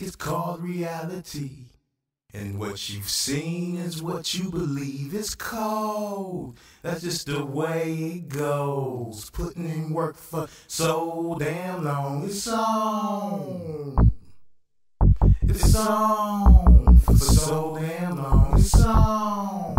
It's is called reality. And what you've seen is what you believe is cold. That's just the way it goes. Putting in work for so damn long. It's on. It's on for so damn long. It's on.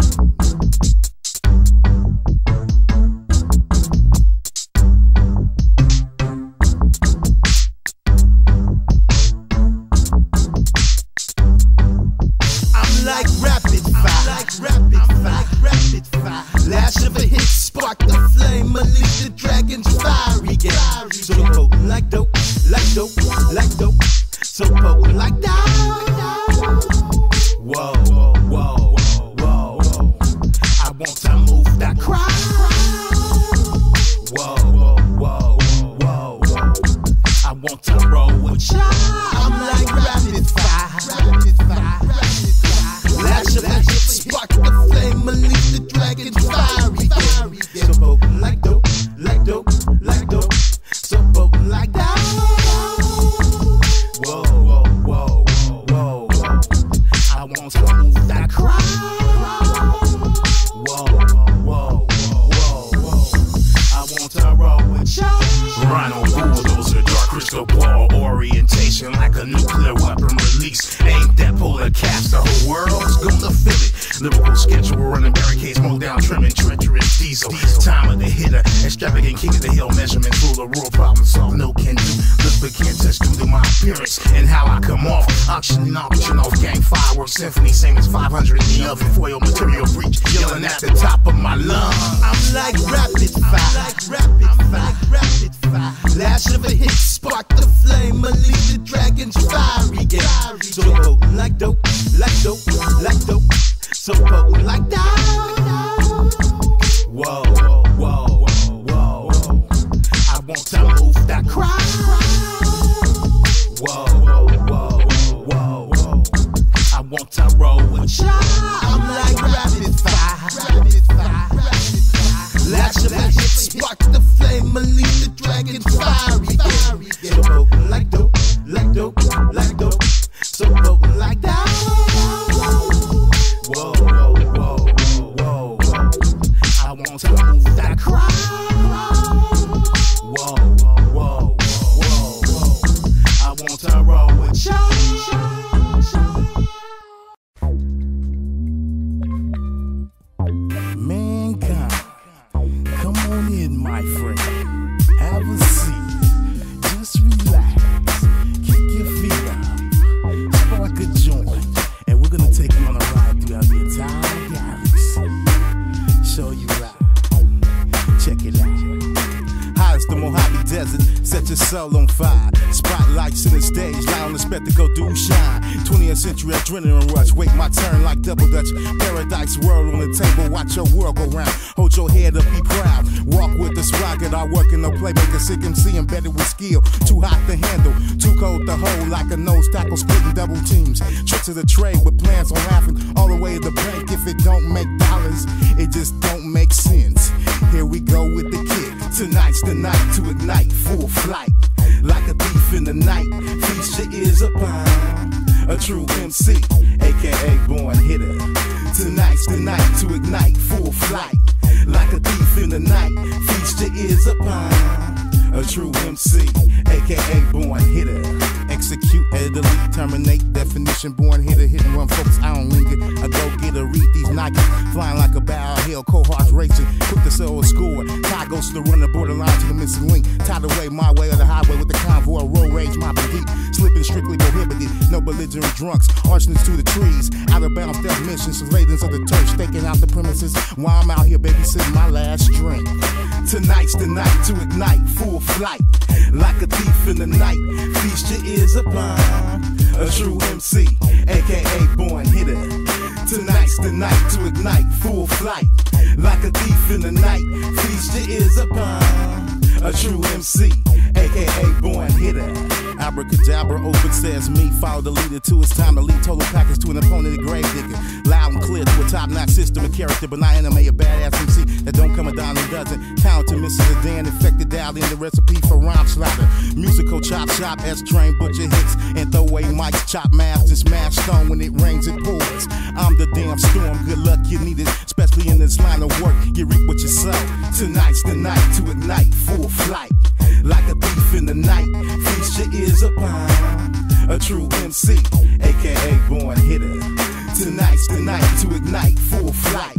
hell, cohorts racing, quick to sell a score. Tie goes to the runner, borderline to the missing link. Tied away my way or the highway with the convoy, road rage, my deep. Slipping strictly prohibited, no belligerent drunks, arsonists to the trees. Out of bounds, death missions, latents of the turf, staking out the premises. While I'm out here babysitting my last drink. Tonight's the night to ignite, full flight, like a thief in the night. Feast your ears upon a true MC, aka born hitter. Tonight's the night to ignite full flight. Like a thief in the night, feast your ears upon a true MC aka Born Hitter. Abracadabra, open says me. Follow the leader to it's time to lead total package to an opponent, a grave digger. Loud and clear to a top notch system of character, but not anime, a badass MC that don't come a dime and doesn't. Talented Mrs. Dan, infected dialed in the recipe for rhyme slaughter. Musical chop shop, S train, butcher hits, and throw away mics, chop and smash stone when it rains, it pours. I'm the damn storm, good luck you need it, especially in this line of work. You reap what you sow. Tonight's the night to ignite full flight. Like a thief in the night, feast your ears upon a true MC, aka born hitter. Tonight's the night to ignite full flight.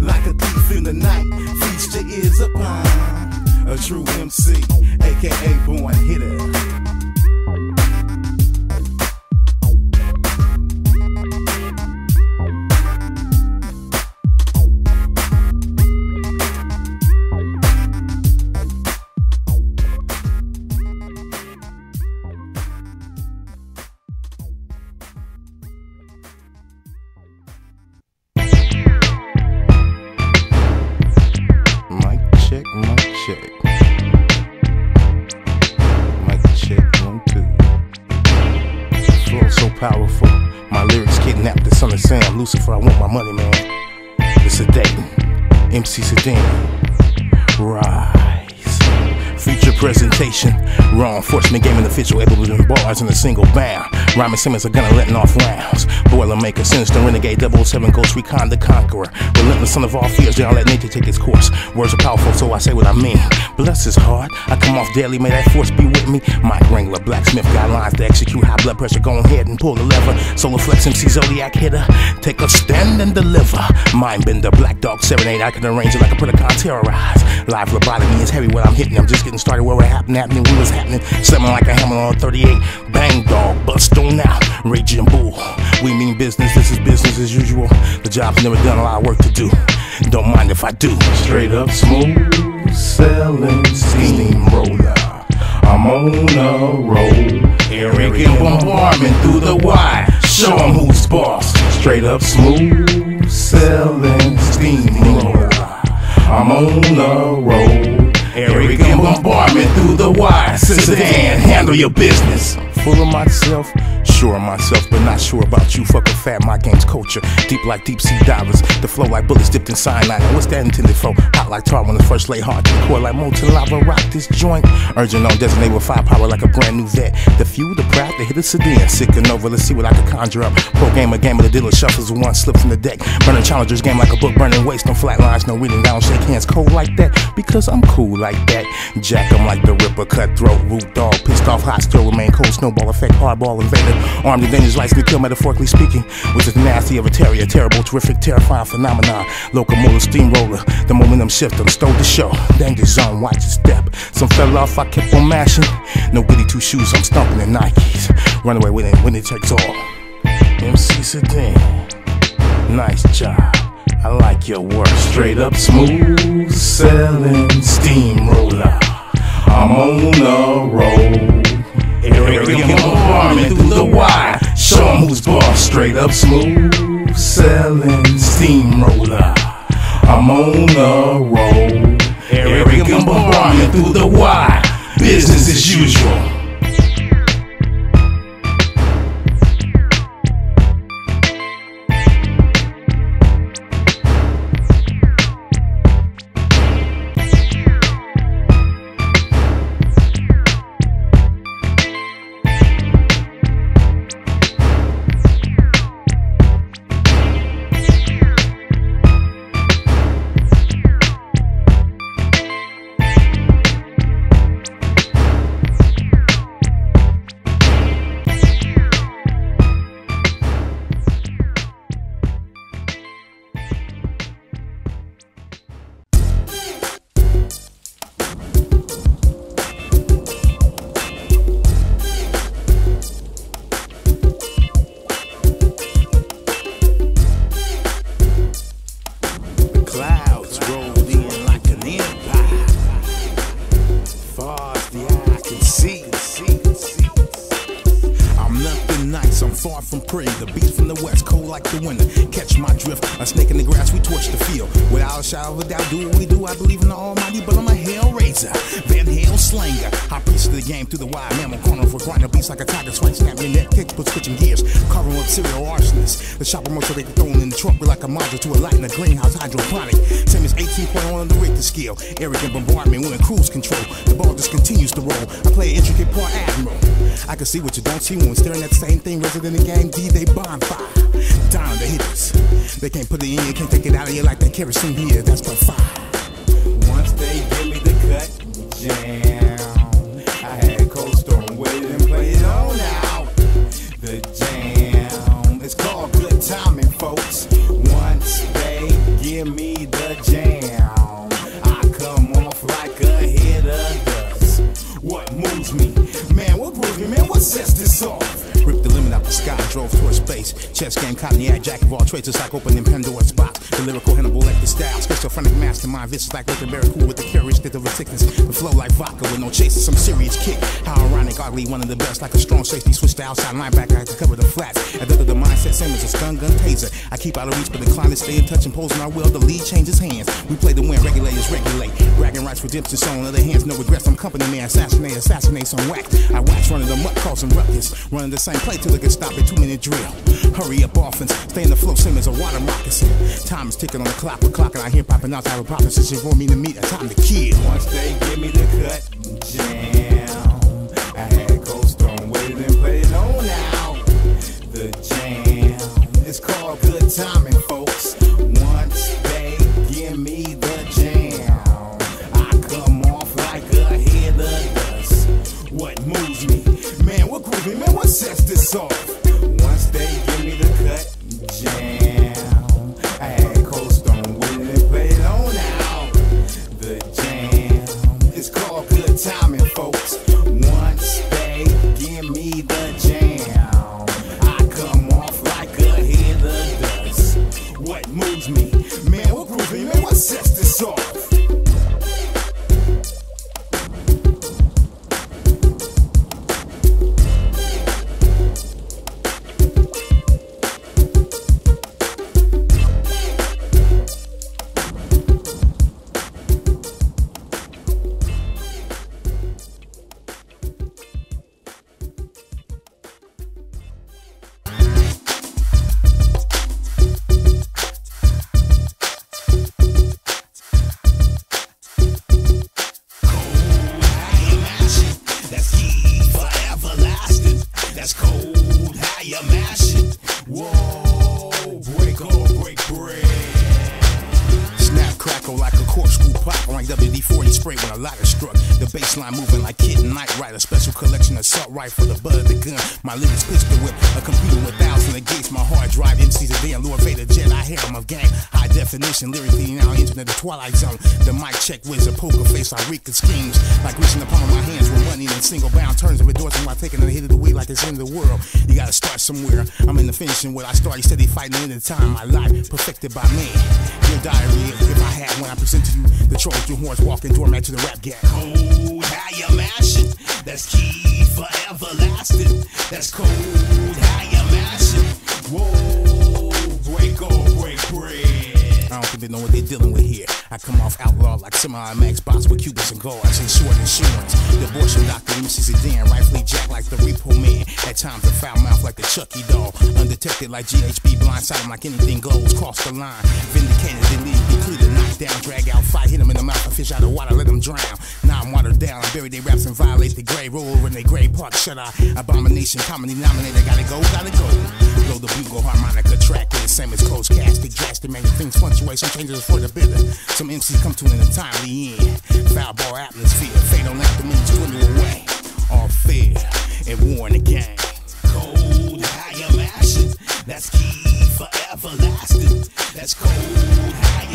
Like a thief in the night, feast your ears upon a true MC, aka born hitter. Presentation. Raw enforcement gaming official able to do bars in a single bound. Rhyming Simmons are gonna letting off rounds. Boilermaker, sinister renegade, 007 Ghost Recon the Conqueror. Relentless son of all fears, they all let nature take its course. Words are powerful, so I say what I mean. Bless his heart, I come off deadly, may that force be with me. Mike Wrangler, blacksmith, got to execute. High blood pressure, go ahead and pull the lever. Solar Flex MC Zodiac hitter, take a stand and deliver. Mind bender, black dog serenade, I can arrange it like a Predacon terrorize. Live lobotomy is heavy when I'm hitting, I'm just getting started where we're happening, happening, we was happening. Something like a hammer on 38, bang dog, bust on out, raging bull. We mean business, this is business as usual. The job's never done a lot of work to do. Don't mind if I do. Straight up smooth, selling steamroller. I'm on a roll. Eric and bombardment through the wire. Show 'em who's boss. Straight up smooth, selling steamroller. I'm on a roll. Eric and bombardment through the wire. Sedan, handle your business. Full of myself, sure of myself, but not sure about you. Fuck a fat, my game's culture. Deep like deep sea divers. The flow like bullets dipped in cyanide. What's that intended for? Hot like tar when the first lay hard core like molten lava. Rock this joint. Urgent on designate with firepower like a brand new vet. The few, the proud, the hit a sedan. Sick and over, let's see what I can conjure up. Pro game, a game of the dealer shuffles one slip from the deck. Burning challengers game like a book, burning waste on flat lines. No reading down, shake hands cold like that. Because I'm cool like that. Jack 'em like the Ripper, cutthroat, root dog, pissed off, hot, still remain cold, effect, hardball invader. Armed and dangerous, to kill, metaphorically speaking. Which is nasty of a terrier, terrible, terrific, terrifying phenomenon. Locomotive steamroller, the momentum shift, I'm stole the show. Danger zone, watch your step. Some fell off, I kept on mashing. No goody two shoes, I'm stomping in Nikes. Run away with it when it takes all. MC Sedan, nice job. I like your work. Straight up smooth selling steamroller. I'm on a roll. Eric and bombardment through the wire. Show 'em who's boss. Straight up smooth selling steamroller. I'm on a roll. Eric and bombardment through the wire. Business as usual. See what you outside linebacker, I can cover the flats. At the, the mindset, same as a stun gun taser. I keep out of reach, but incline to stay in touch and pose my will. The lead changes hands. We play the win, regulators regulate. Bragging rights, redemption, so on other hands, no regrets. I'm company man, assassinate, assassinate some whack. I wax running them up, causing ruckus. Running the same play till it can stop it, two minute drill. Hurry up, offense, stay in the flow, same as a water moccasin. Time is ticking on the clock, we're clocking. I hear popping out, I have a proposition for me to meet, a time to kill. Once they give me the cut assault rifle, the bud, the gun. My lyrics pistol whip, a computer with thousand of gates. My hard drive MCs a damn Lord Vader Jet. I hear him of gang. High definition, the twilight zone. The mic check wizard, poker face, I reek the schemes. Like reaching the palm of my hands with money in single bound turns of endorsement while taking a hit of the weed like it's of the world. You gotta start somewhere. I'm in the finishing where I start. started steady fighting of the time. My life perfected by me. Your diary, if I had when I present to you the trolls Trojan horns walking doormat to the rap gap. Cold, how you mash it. That's key for everlasting. That's cold, how you mash They know what they're dealing with here. I come off outlaw like semi-max box with cubits and guards and short insurance. The abortion doctor, MC Zidane, rightfully jacked like the repo man. At times, a foul mouth like the Chucky doll. Undetected like GHB, blindside him like anything glows. Cross the line, vindicated, leave depleted, knock down, drag out, fight, hit him in the mouth, a fish out of water, let him drown. Now I'm watered down, I bury their raps and violate the gray Roll over in their grave park, shut eye. Abomination, comedy nominator, gotta go, gotta go. Blow the bugle harmonica track the same as closed casket, drastic, making things fluctuate, changes for the better. Some MCs come to an a timely end. Foul ball atmosphere, fade on after minutes dwindle away. All fear and war in the game. Cold, mash it. That's key for everlasting. That's cold, how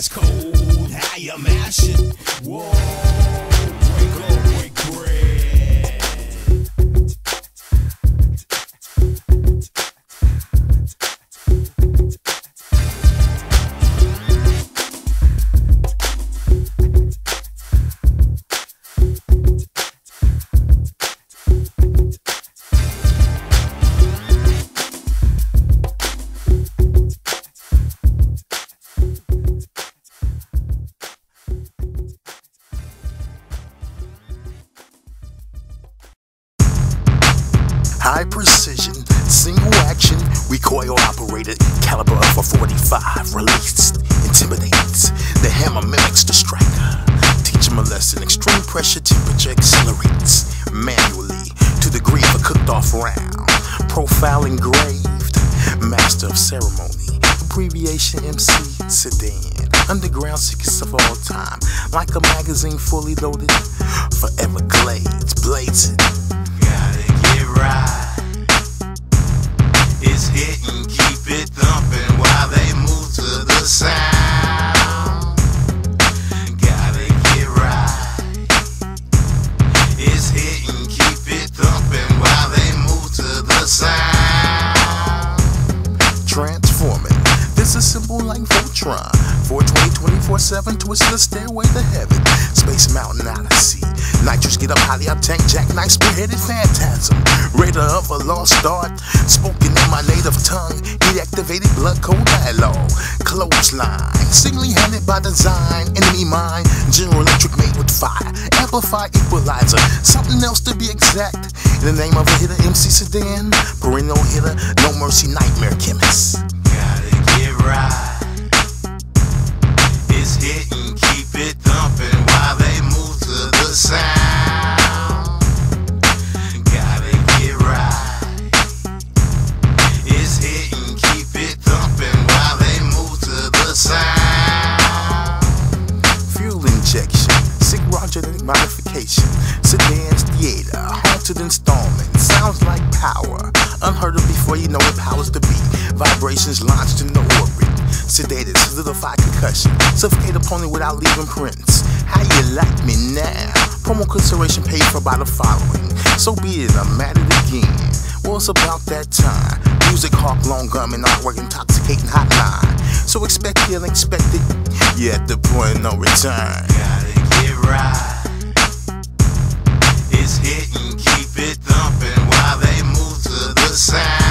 That's cold, how you mash it. Whoa, concussion, suffocate opponent without leaving prints. How you like me now? Promo consideration paid for by the following. So be it, I'm at it again. Well, it's about that time. Music, hawk, long gum, and artwork, intoxicating hotline. So expect the unexpected. You're at the point of no return. Gotta get right. It's hitting, keep it thumping while they move to the sound.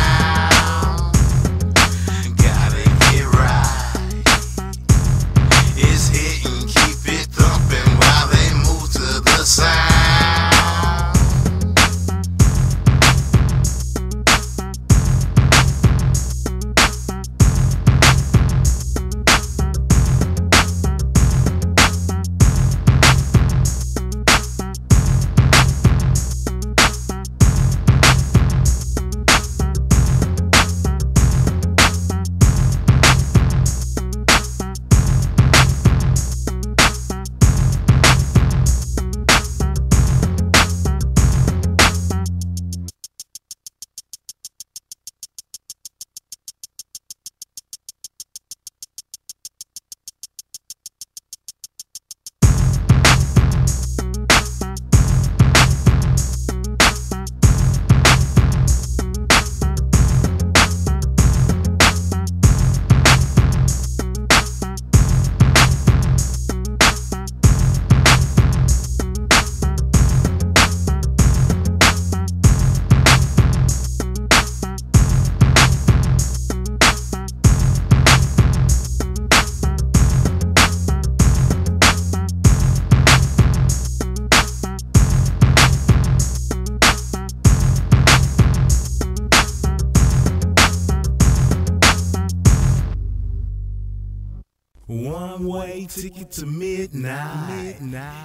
Ticket to midnight.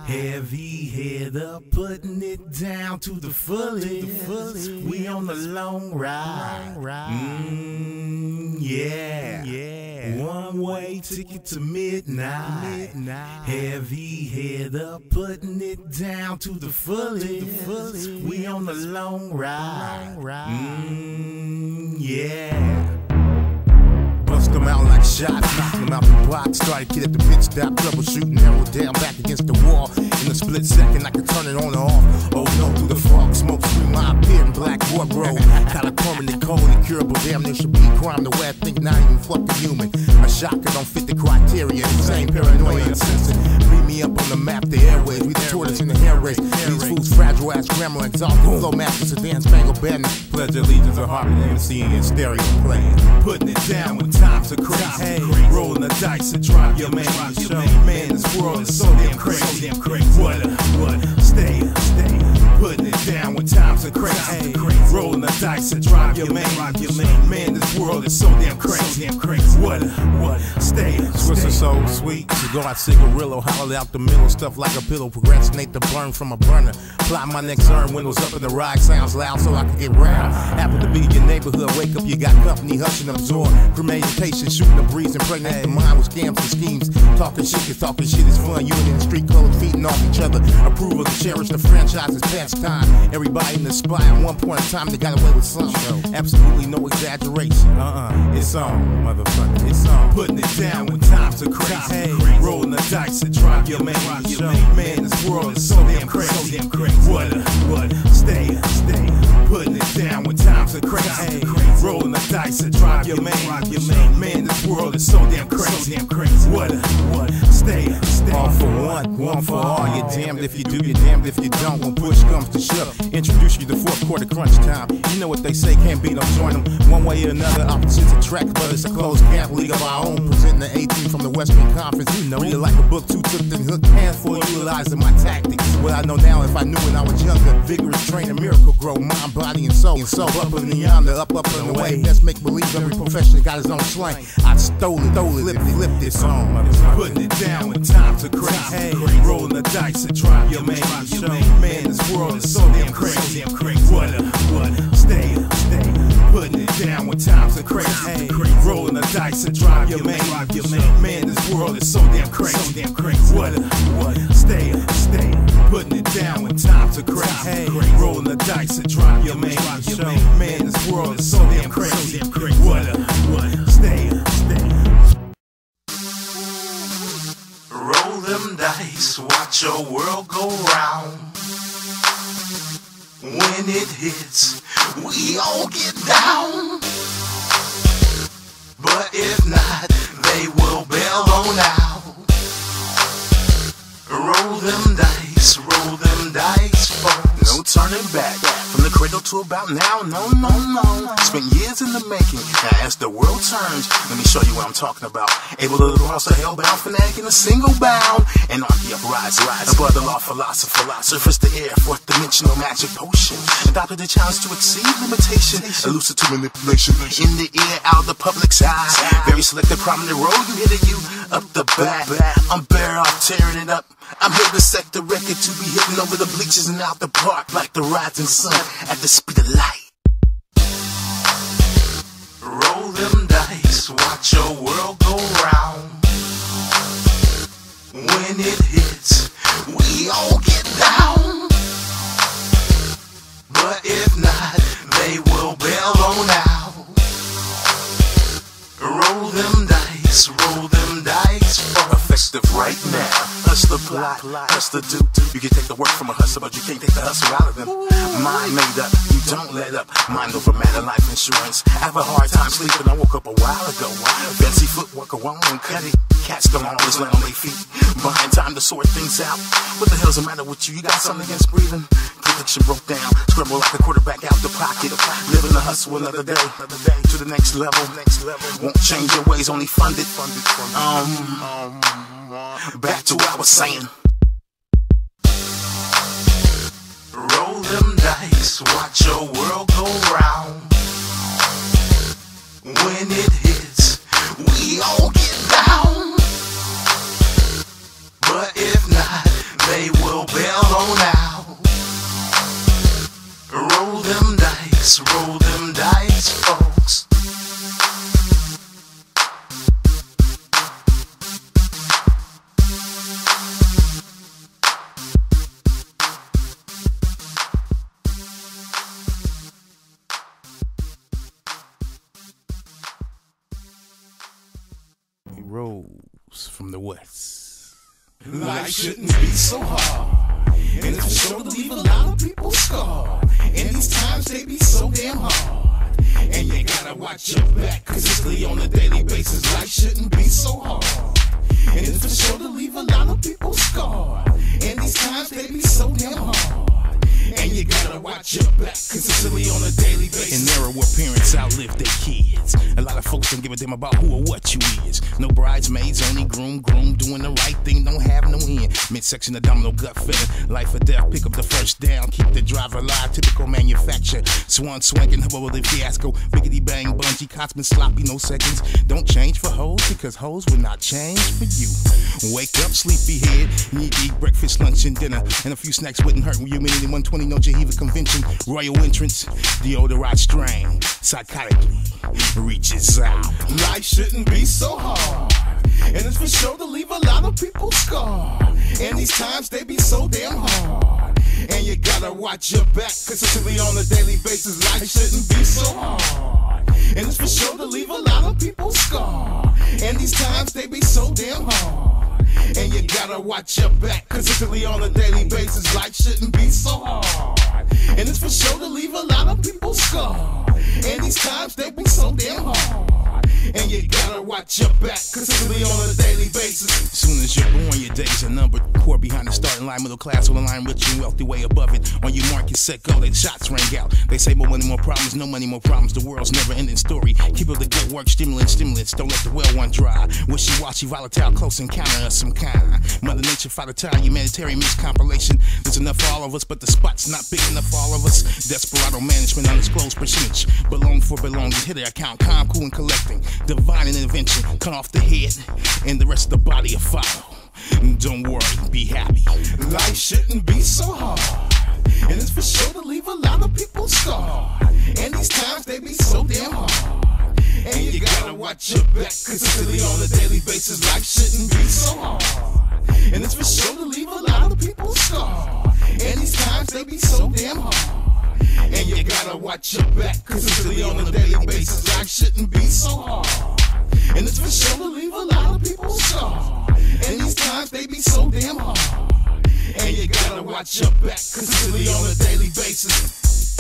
Heavy head up, putting it down to the fullest. We on the long ride. Mm, yeah. Yeah. One way ticket to midnight. Heavy head up, putting it down to the fullest. We on the long ride. Mm, yeah. Them out like shots, knock them out the box. Started kid at the pit stop, troubleshooting, narrow down back against the wall. In a split second, I could turn it on or off. Oh no, through the fog, smoke scream, my appear in black wardrobe. Got a permanent cold, incurable, damn near should be crime. The way I think not even fucking human. A shocker don't fit the criteria, insane, paranoia, insensate. Beat me up on the map, the airways. We the tortoise in the hare race. These fools fragile ass grammar, exalted flow masters, a dance spangled banner. Pledge allegiance to Harvey MC and stereo playing. Putting it down when times are crazy. Hey, rolling the dice and drop your man on the show. Man, this world is so damn crazy. What a, what a, stay, stay. Putting it down when times are crazy. Rolling the dice and drive your man. Man, this world is so damn crazy. Damn crazy. What? What? Stay. Twisted so sweet. Cigar, cigarillo, hollowed out the middle, stuff like a pillow. Procrastinate the burn from a burner. Plot my next turn, windows up in the ride, sounds loud so I can get round. Happen to be your neighborhood, wake up, you got company, hush and absorb. Crematation, shooting the breeze, and impregnate the mind with scams and schemes. Talking shit, cause talking shit is fun. You in the street clothes, feeding off each other. Approval to cherish the franchise's past time. Everybody in the spot at one point in time, they got away with something. Absolutely no exaggeration. Uh uh, it's on, motherfucker, it's on. Putting it down when times are crazy. Hey, rolling the dice and drive your man. Man, this world is so damn crazy. What? What? Putting it down when times are crazy. Rolling the dice and drive your main. Man, this world is so damn crazy. What? What? Stay. Stay. All for one, one for all. You're damned if you do, you're damned if you don't. When push comes to shove, introduce you to fourth quarter crunch time. You know what they say, can't beat them, join them. One way or another, opposites attract, but it's a closed camp league of our own. Presenting the 18 from the Western Conference. You know, you like a book, two took the hook, handful, utilizing my tactics. What I know now, if I knew when I was younger, vigorous training, miracle grow, mind, body, and soul. And so up and beyond, the up, up and away. Let's make believe every profession got his own slang. I stole it, stole it, flipped it, flipped this song. Putting it down when times are crazy. Rolling the dice and drive your man. Man, this world is so damn crazy. What? What? Stay. Stay. Putting it down when times are crazy. Rolling the dice and drive your man. Man, this world is so damn crazy. What? What? Stay. Stay. Putting it down when times are crazy. Rolling the dice and drive your man. Man, this world is so damn crazy. What? What? Them dice, watch your world go round. When it hits, we all get down. But if not, they will bail on out. Roll them dice, roll them dice, turning back. From the cradle to about now, no, no, no. Spent years in the making. Now as the world turns, let me show you what I'm talking about. Able to little house of hellbound fanatic in a single bound. And on the uprise, rise above the law, philosopher, surface the air, fourth dimensional magic potion. Adopted the challenge to exceed limitation. Elusive to manipulation. In the ear, out the public's eye. Very selective, prominent road you hit it, you up the back. I'm bare off, tearing it up. I'm here to set the record to be hitting over the bleachers and out the park like the rising sun at the speed of light. Roll them dice, watch your world go round. When it hits, we all get down. But if not, they will bail on out. Roll them dice, roll them dice. Effective right now. Hustler plot, hustler do. You can take the work from a hustler, but you can't take the hustle out of them. Mind made up, you don't let up. Mind over matter, life insurance. I Have a hard time sleeping. I woke up a while ago. Fancy footwork, a won't cut it. Cats don't always land on their feet. Buying time to sort things out. What the hell's the matter with you? You got something against breathing? Prediction broke down. Scramble like a quarterback out the pocket. Living the hustle another day. To the next level. Next level. Won't change your ways, only funded. Um, back to what I was saying. Roll them dice, watch your world go round. When it hits, we all get down. But if not, they will bail on out. Roll them dice, roll them dice, folks. From the west. Life shouldn't be so hard. And it's sure to leave a lot of people scarred. And these times they be so damn hard. And you gotta watch your back, consistently on a daily basis. Life shouldn't be so hard. And it's for sure to leave a lot of people scarred. And these times they be so damn hard. And you gotta watch your back, consistently on a daily basis. An era where parents outlive their kids. A lot of folks don't give a damn about who or what you is. No bridesmaids, only groom, groom, doing the right thing, don't have no end. Midsection of domino gut feeling, life or death, pick up the first down, keep the driver alive, typical manufacture. Swan swanking. with the fiasco, biggity bang, bungee, cots been sloppy, no seconds. Don't change for hoes, because hoes will not change for you. Wake up, sleepy head, need to eat breakfast, lunch, and dinner, and a few snacks wouldn't hurt. You mean 120 no Jehovah convention, royal entrance, the deodorant strain, psychotically reaches out. Life shouldn't be so hard. And it's for sure to leave a lot of people scarred. And these times they be so damn hard. And you gotta watch your back consistently on a daily basis. Life shouldn't be so hard. And it's for sure to leave a lot of people scarred. And these times they be so damn hard. And you gotta watch your back consistently on a daily basis. Life shouldn't be so hard. And it's for sure to leave a lot of people scarred. And these times they be so damn hard. And you gotta watch your back consistently on a daily basis. As soon as you're born, your days are numbered. Poor behind the starting line, middle class the line, rich and wealthy way above it. On your mark, you set, go, they shots ring out. They say more money, more problems, no money, more problems. The world's never ending story. Keep up the good work, stimulant, stimulants. Don't let the well one dry. Wishy washy, volatile, close encounter of some kind. Mother Nature a time, humanitarian miscompilation. There's enough for all of us, but the spot's not big all of us. Desperado management, undisclosed percentage. Belong for belonging, hit it account, calm, cool, and collecting. Divine intervention, cut off the head, and the rest of the body will follow. Don't worry, be happy. Life shouldn't be so hard. And it's for sure to leave a lot of people scarred. And these times they be so damn hard. And you gotta watch your back consistently on a daily basis. Life shouldn't be so hard. And it's for sure to leave a lot of people scarred. And these times they be so damn hard. And you gotta watch your back consistently on a daily basis. Life shouldn't be so hard. And it's for sure to leave a lot of people scarred. And these times they be so damn hard. And you gotta watch your back consistently on a daily basis.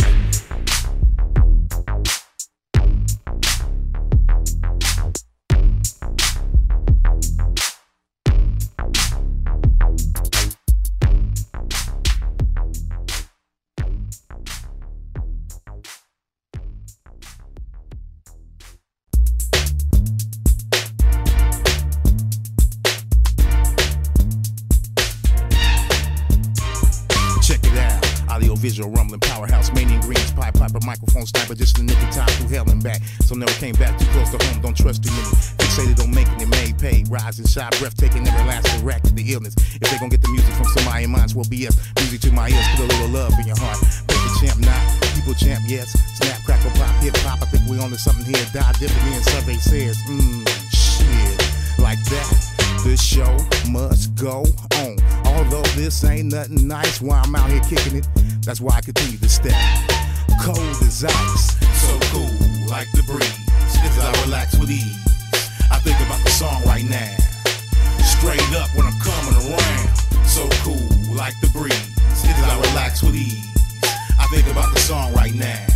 Visual rumbling powerhouse, manian greens, pipe piper, microphone sniper, just a of time through hell and back. So never came back too close to home, don't trust too many. Fixated on making it made pay. Rising shot, breathtaking, everlasting rack to the illness. If they gon' get the music from somebody, as well BS. Music to my ears, put a little love in your heart. Baby champ, not people champ, yes. Snap, crackle, pop, hip hop. I think we on to something here. Die dipping in, survey says, mmm, shit. Like that. This show must go on. Although this ain't nothing nice while I'm out here kicking it, that's why I continue to step. Cold as ice. So cool, like the breeze, as I relax with ease. I think about the song right now. Straight up when I'm coming around. So cool, like the breeze, as I relax with ease. I think about the song right now.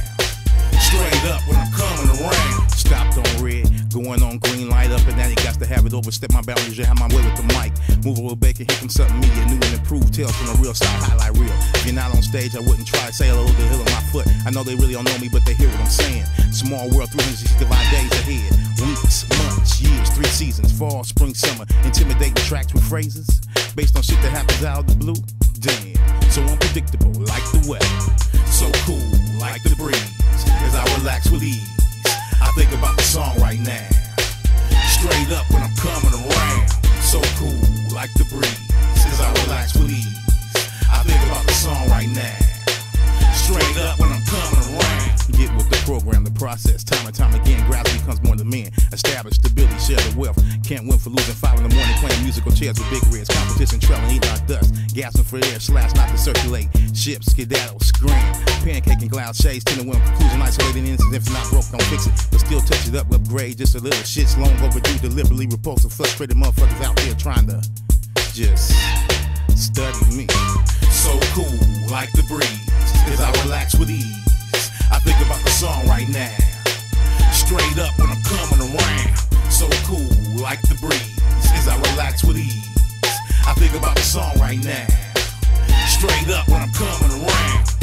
Straight up when I'm coming around. Stopped on red, going on green light up, and now you got to have it overstep my boundaries. You have my way with the mic. Move a little bacon, hit them something media, new and improved. Tales from the real side, highlight reel. If you're not on stage, I wouldn't try to say hello to the hill of my foot. I know they really don't know me, but they hear what I'm saying. Small world, 365 days ahead. Weeks, months, years, three seasons, fall, spring, summer. Intimidating tracks with phrases based on shit that happens out of the blue. Damn, so unpredictable, like the weather. So cool, like the breeze, as I relax with ease. I think about the song right now. Straight up when I'm coming around. So cool, like the breeze, as I relax with ease. I think about the song right now. Straight up when I'm coming around. Get with the program, the process, time and time again. Gravity becomes more than men. Establish stability, share the wealth. Can't win for losing five in the morning, playing musical chairs with big reds. Competition trailing, eat our dust. Gasping for air, slash not to circulate. Ships, skedaddle, scream. Pancaking cloud shades, ten to one conclusion, isolating incidents. If not broke, don't fix it. But still touch it up, upgrade just a little. Shit's long overdue, deliberately repulsive. Frustrated motherfuckers out there trying to just study me. So cool, like the breeze, as I relax with ease. I think about the song right now. Straight up when I'm coming around. So cool, like the breeze, as I relax with ease. I think about the song right now. Straight up when I'm coming around.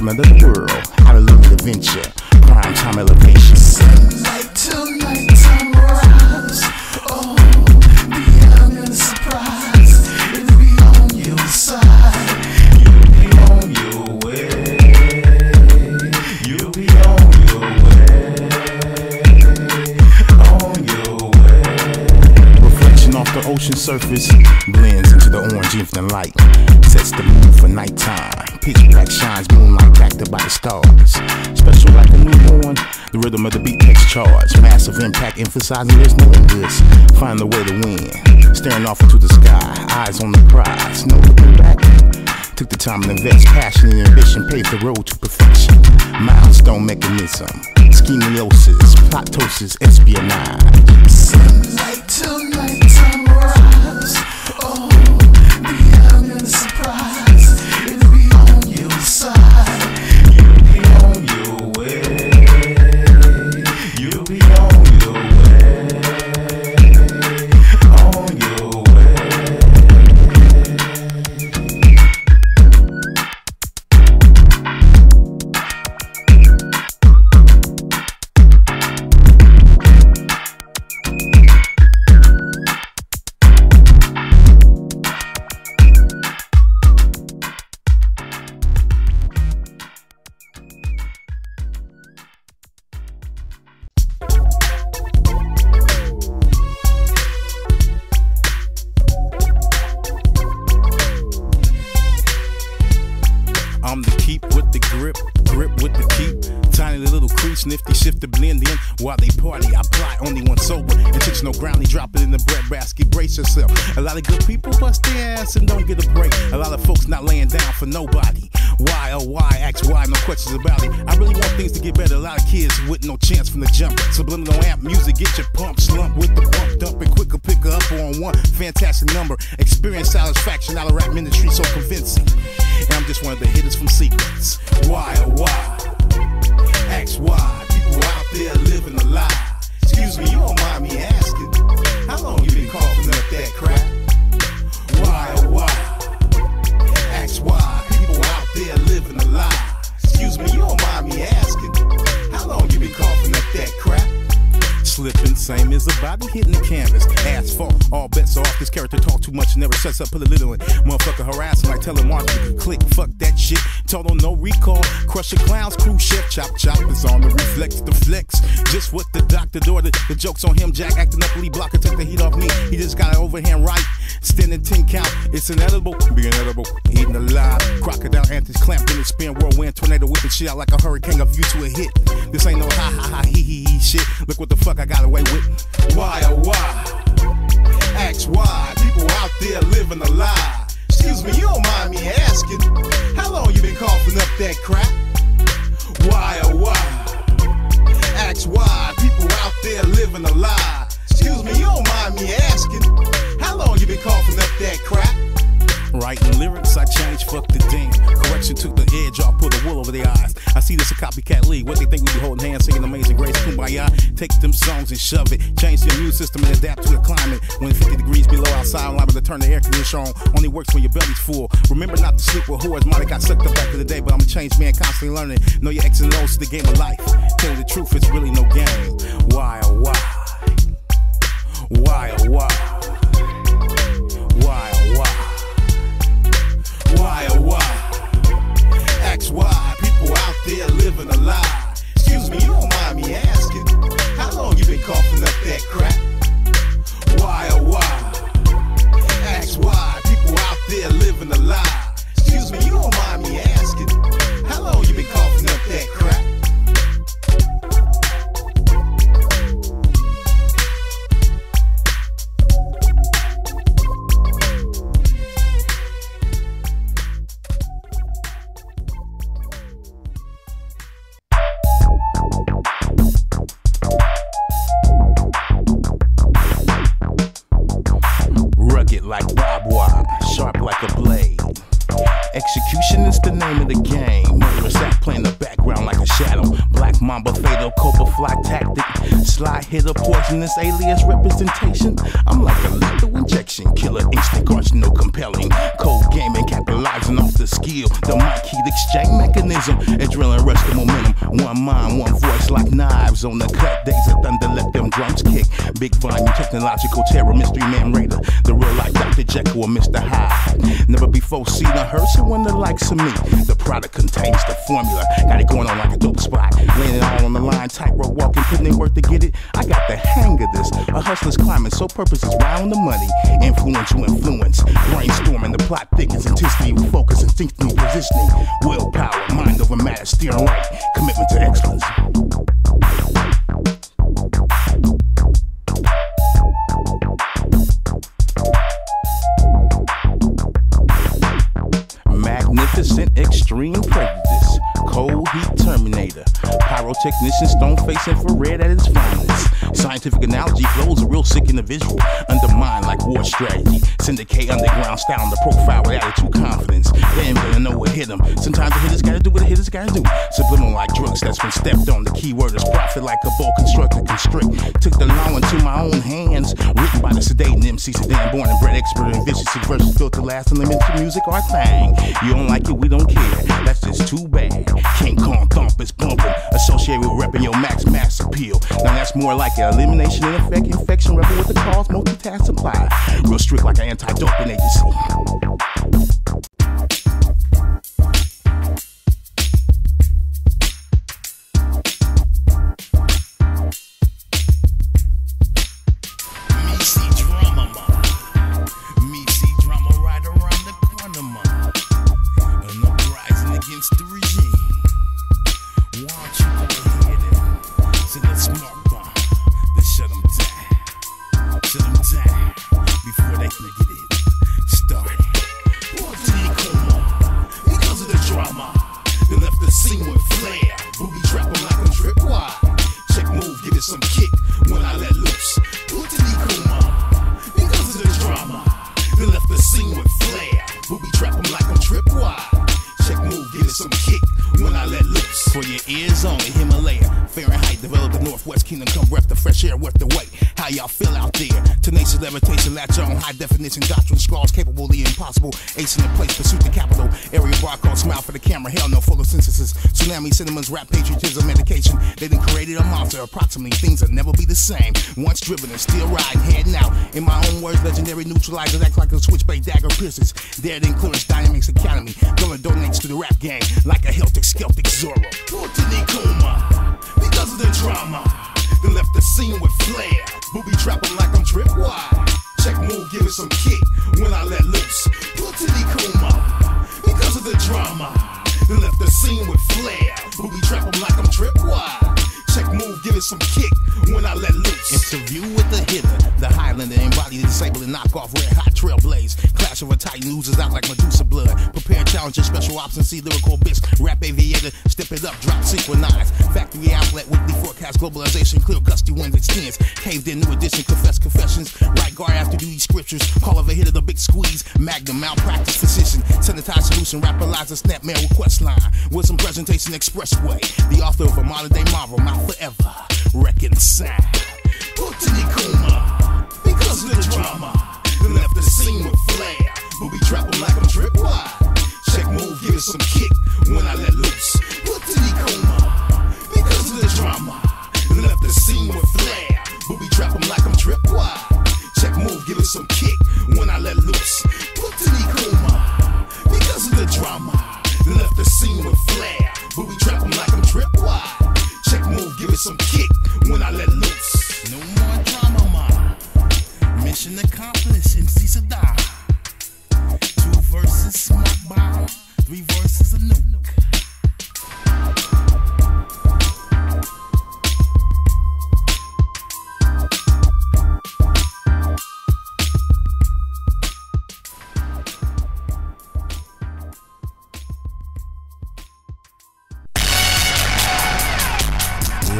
From another world. Emphasizing there's no this. Find the way to win. Staring off into the sky, eyes on the prize, no looking back. Took the time to invest, passion and ambition paved the road to perfection. Milestone mechanism, schemosis, platosis, espionage. Sunlight up, put a little in. Motherfucker harassing like Martin, click, fuck that shit. Total no recall. Crush a clown's crew chef, chop chop is on the reflex, the flex. Just what the doctor ordered. The joke's on him, Jack acting up, lead blocker, took the heat off me. He just got an overhand right. Standing 10 count, it's inedible, being edible, eating alive. Crocodile antics clamped in the spin, whirlwind, tornado whipping shit out like a hurricane, a view to a hit. This ain't no ha ha ha he he he shit. Look what the fuck I got away with. Why oh why? Ask why. People out there living a lie. Excuse me, you don't mind me asking. How long you been coughing up that crap? Why oh why? Ask why. People out there living a lie. Excuse me, you don't mind me asking. How long you been coughing up that crap? Writing lyrics, I change, fuck the damn. Correction took the edge off, put the wool over their eyes. I see this a copycat league. What they think we be holding hands, singing Amazing Grace, Kumbaya. Take them songs and shove it. Change the immune system and adapt to the climate. When 50 degrees below outside, I'm liable to turn the air conditioner on. Only works when your belly's full. Remember not to sleep with whores. Might have got sucked up back in the day, but I'm a changed man, constantly learning. Know your X and O's to the game of life. Tell you the truth, it's really no game. Why, oh why? Why, oh why? Why, why? People out there living a lie. Excuse me, you don't mind me asking. How long you been coughing up that crap? Why oh why? Ask why. People out there living a lie. Excuse me, you don't mind me asking. Cobra fly tactic. Sly hit a poisonous alias representation. I'm like a lethal injection. Killer instinct, arsenal compelling. Cold gaming, capitalizing off the skill. The mic heat exchange mechanism. Adrenaline rush the momentum. One mind, one voice like knives on the cut. Days of thunder, let them drums kick. Big volume, technological terror, mystery man raider. The real life Dr. Jekyll or Mr. Hyde. Never before seen a heard someone the likes of me. The product contains the formula. Got it going on like a dope spot. Laying it all on the line, tightrope walking, putting in work to get it. I got the hang of this. A hustler's climbing, so purpose is round the money. Influential influence. Brainstorming, the plot thickens, intensity, focus, instinctively positioning. Willpower, mind over matter, steering right. Commitment to excellence. Scientific analogy flows a real sick individual. Undermined like war strategy. Syndicate underground style on the profile with attitude confidence. They ain't gonna know what hit them. Sometimes the hitters gotta do what the hitters gotta do. Subliminal like drugs that's been stepped on. The key word is profit like a bow constructed constrict. Took the law into my own hands. Written by the sedating MC Sedan, born and bred expert in vicious verses built to last and limit to music our thing. You don't like it, we don't care. That's just too bad. King Kong thump is bumping. Associated with repping your max mass appeal. Now that's more like an elimination in effect, infection, rebel with the cause, multitask supply. Real strict like an anti-doping agency. Like switchblade Caved in, new edition, confess confessions. Right guard after duty scriptures. Call of a hitter, the big squeeze. Magnum, malpractice physician. Sanitize solution, rapalizer, snap mail request line. With some presentation expressway. The author of a modern day marvel,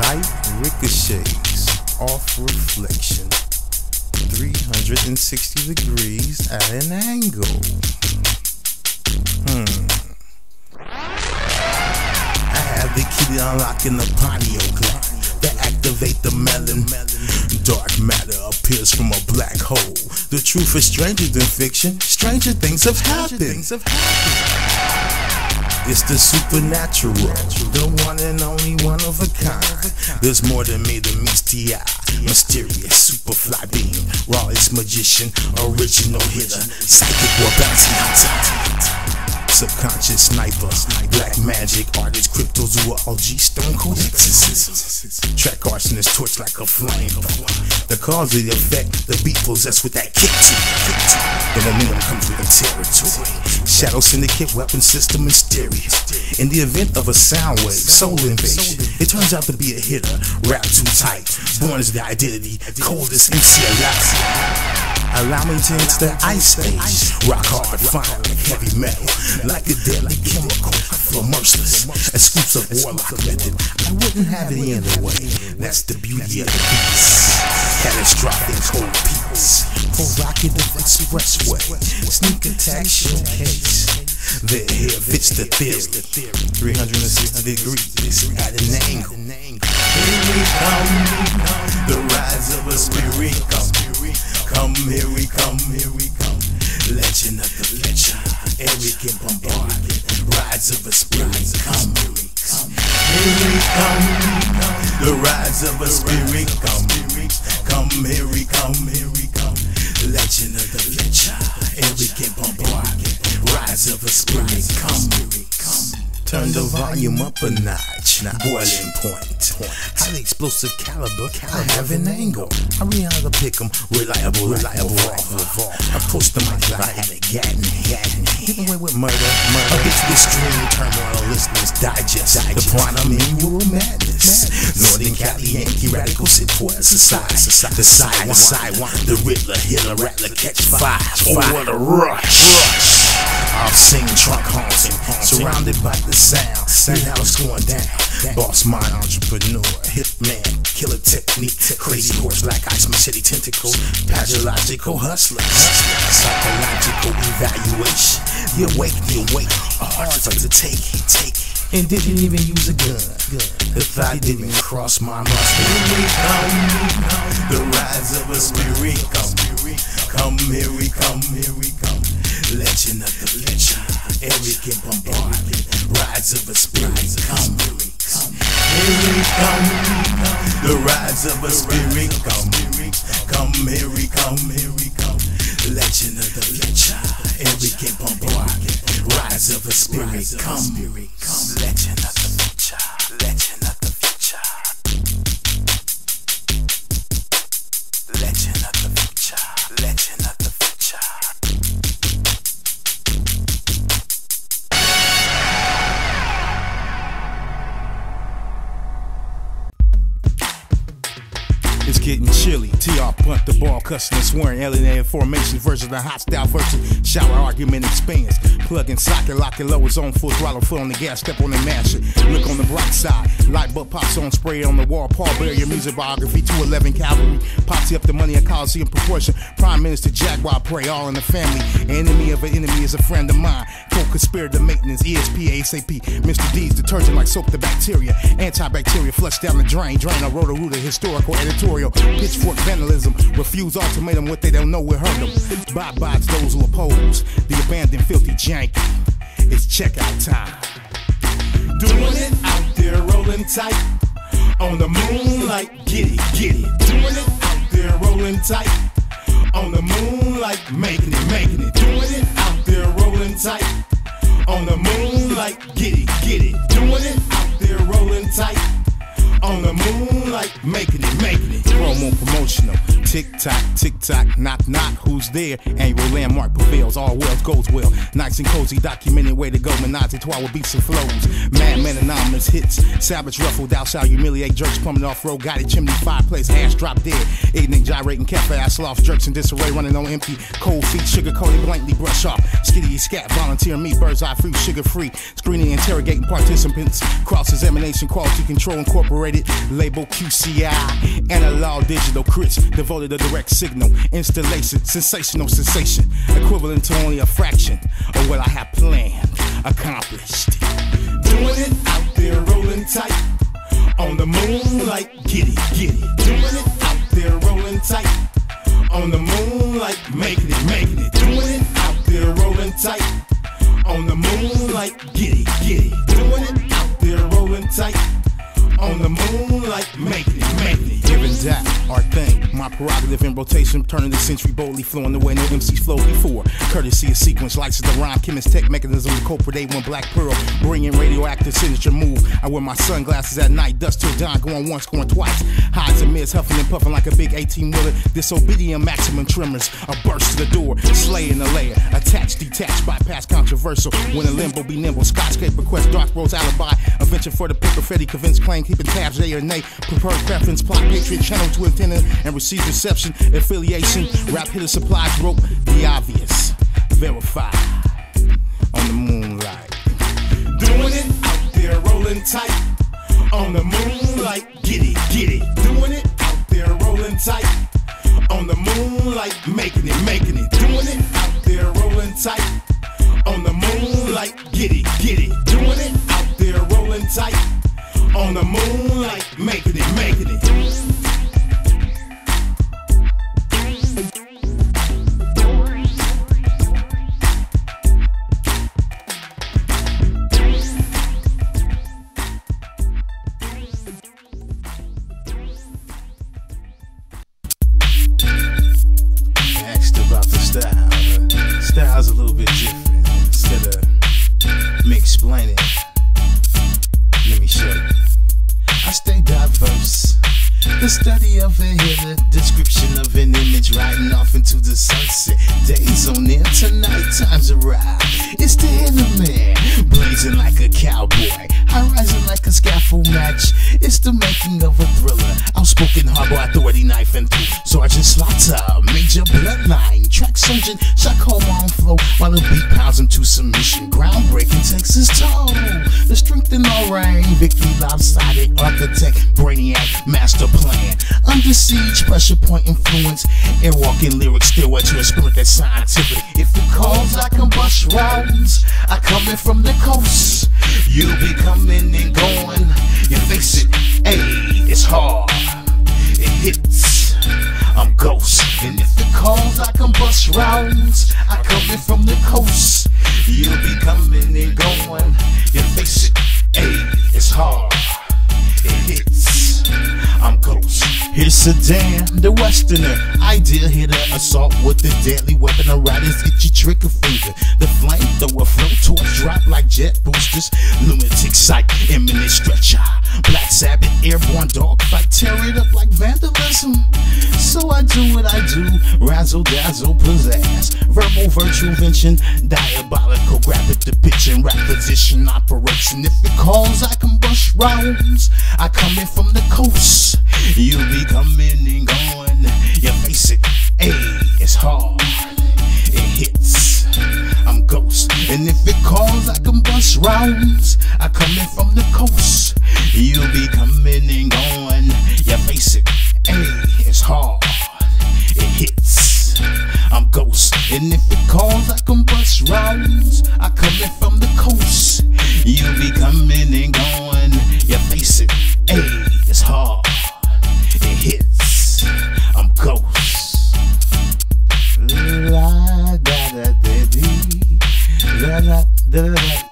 Light ricochets off reflection. 360 degrees at an angle. Hmm. I have the key to unlocking the pineal gland that activate the melon. Dark matter appears from a black hole. The truth is stranger than fiction. Stranger things have happened. It's the supernatural, the one and only one of a kind. There's more than me than meets the eye. Mysterious, superfly being, rawest magician, original hitter, psychic or bouncy hunter. Subconscious sniper, black magic artist, cryptozoology, stone cold exorcism. Track arsonist, torch like a flame. The cause of the effect, the beat possessed with that kick to The momentum comes with the territory. Shadow syndicate weapon system mysterious. In the event of a sound wave, soul invasion, it turns out to be a hitter. Rap too tight, born as the identity, coldest MC alive. Allow me to enter the ice age. Rock hard, fine heavy metal, like a deadly chemical. Flow merciless, of warlock method. I wouldn't have it any other way. That's the beauty of the beast. Catastrophic cold peaks, provocative expressway, sneak attack showcase. The hair fits the theory, 360 degrees at an angle. Here we come, the rise of a spirit. Come, here we come, here we come. Legend of the Fletcher, Eric and Bombardment. Rise of a spirit, come, here we come. Here we come, the rise of a spirit, come. Come, here we come, here we come. Legend of the Fletcher, Eric and Bombardment. Rise of a spirit, come, here we come. Turn the volume up a notch, Now boiling point. Highly explosive caliber, I have an angle. I read how to pick 'em, reliable, reliable. I post them like I had a gatting, gatting. Get away with murder, murder. A bit to the stream, turmoil, listeners digest. The quantum annual madness. Northern Cali, Yankee, radical, sit for a society. The side, the side, the Riddler, Hitler, Rattler, catch fire. Oh, what a rush. rush. I've seen trunk haunting, surrounded by the sound. See how it's going down. Boss mind entrepreneur, hitman, killer technique, crazy horse like ice machete tentacles, pathological hustler, psychological evaluation. You awake, you awake, a heart to take, take. And didn't even use a gun. The thought didn't cross my mind. The rise of a spirit. Come, come, here we come, here we come. Legend of the Fletcher, Eric and Bombardment, Rise of a Spirit, come. Here we come, the rise of a spirit, come, come, here we come, here we come. Legend of the Fletcher, Eric and Bombardment, Rise of a Spirit, come. Legend of the Fletcher, Legend of the Fletcher. It's getting chilly. TR punt the ball, cussing and swearing. Alienated formation versus the hot style versus shower argument expands. Plug in socket, lock it low, it's on full throttle, foot on the gas, step on the mash it. Look on the bright side. Light bulb pops on, spray on the wall. Paul Bear, your music biography, 211 Cavalry. Pops up the money in Coliseum proportion. Prime Minister Jaguar, pray all in the family. Enemy of an enemy is a friend of mine. Co-conspirator maintenance, ESP, ASAP. Mr. D's detergent like soap the bacteria. Antibacteria flush down the drain. Drain a roto rooter, historical editorial. Pitchfork vandalism. Refuse ultimatum, what they don't know will hurt them. Bye bye to those who oppose. The abandoned filthy jank. It's checkout time. Doing it out there, rolling tight. On the moonlight, it, get it. Doing it out there, rolling tight. On the moonlight, making it, making it. Doing it out there, rolling tight. On the moonlight, it, get it. Doing it out there, rolling tight. On the moonlight, making it, making it. Promo promotional. Tick tock, tick tock, knock knock. Who's there? Annual landmark prevails. All wealth goes well. Nice and cozy, documented way to go. Menage trois with beats and flows. Madman anonymous hits. Savage ruffled out, shall humiliate jerks plumbing off road. Got it, chimney fireplace, ass drop dead. Ignorant gyrating cafe ass loft jerks in disarray, running on empty. Cold feet, sugar coated, blankly brush off. Skitty scat, volunteer me, birds eye free, sugar free. Screening, interrogating participants. Cross examination, quality control incorporated. Label QCI. Analog digital crits, devoted to direct signal. Installation, sensational sensation. Equivalent to only a fraction of what I have planned, accomplished. Doing it out there, rolling tight. On the moonlight, get it. Doing it out there, rolling tight. On the moonlight, making it, making it. Doing it out there, rolling tight. On the moonlight, get it. Doing it out there, rolling tight. On the moonlight, making it, making our thing. My prerogative in rotation, turning the century boldly, flowing the way no MCs flow before. Courtesy of sequence, lights of the rhyme, chemist tech mechanism, the with A1 Black Pearl, bringing radioactive signature move. I wear my sunglasses at night, dust till dawn, going once, going twice. Highs and mids, huffing and puffing like a big 18 wheeler. Disobedient maximum tremors, a burst to the door, slaying the layer. Attached, detached, bypass controversial. When a limbo be nimble, skyscraper quest, dark roads alibi. A venture for the picker, Freddy convince claim, keeping tabs, yea or nay. Preferred preference, plot, patriot, channel to antenna, and receive reception, affiliation. Rap hitter supplies, rope, the obvious. Verify on the moonlight. Doing it out there, rolling tight. On the moonlight, get it, get it. Doing it out there, rolling tight. On the moonlight, making it, making it. Doing it out there, rolling tight. On the moonlight, get it, get it. Doing it out there, rolling tight. On the moonlight, making it, making it. Style's a little bit different. Instead of me explaining, let me show you. I stay diverse. The study of a hitter, description of an image riding off into the sunset. Days on end, tonight times arrive. It's the inner man, blazing like a cowboy, high rising like a scaffold match. It's the making of a thriller. Outspoken harbor authority knife and through. Sergeant Slaughter, major bloodline, track surgeon, shock hormone flow while the beat pounds into submission. Groundbreaking takes his toll. The strength in all rain, victory lopsided, architect, brainiac, master plan. Under siege, pressure point influence, airwalking lyrics, still to a spirit that's scientific. If it calls, I can bust rounds. I coming from the coast. You be coming and going. You face it, hey, it's hard. It hits. I'm ghost. And if it calls, I can bust rounds. I coming from the coast. You'll be coming and going. You face it, hey, it's hard. It hits. I'm ghost. Here's Sedan, the westerner. Ideal hitter, assault with the deadly weapon. A rider's itchy trigger finger. The flamethrower flow torch drop like jet boosters. Lunatic sight, imminent stretcher. Black Sabbath, airborne dogfight. Tear it up like vandalism. So I do what I do. Razzle dazzle, pizzazz. Verbal virtual invention. Diabolical graphic depiction. Rap position operation. If it calls, I can bust rounds. I come in from the coast. You be coming and going. You face it, hey, it's hard. It hits. I'm ghost. And if it calls, I can bust rounds. I come in from the coast. You be coming and going. You face it, hey, it's hard. It hits. I'm ghost. And if it calls, I can bust rounds. I come in from the coast. You be coming and going. Da da da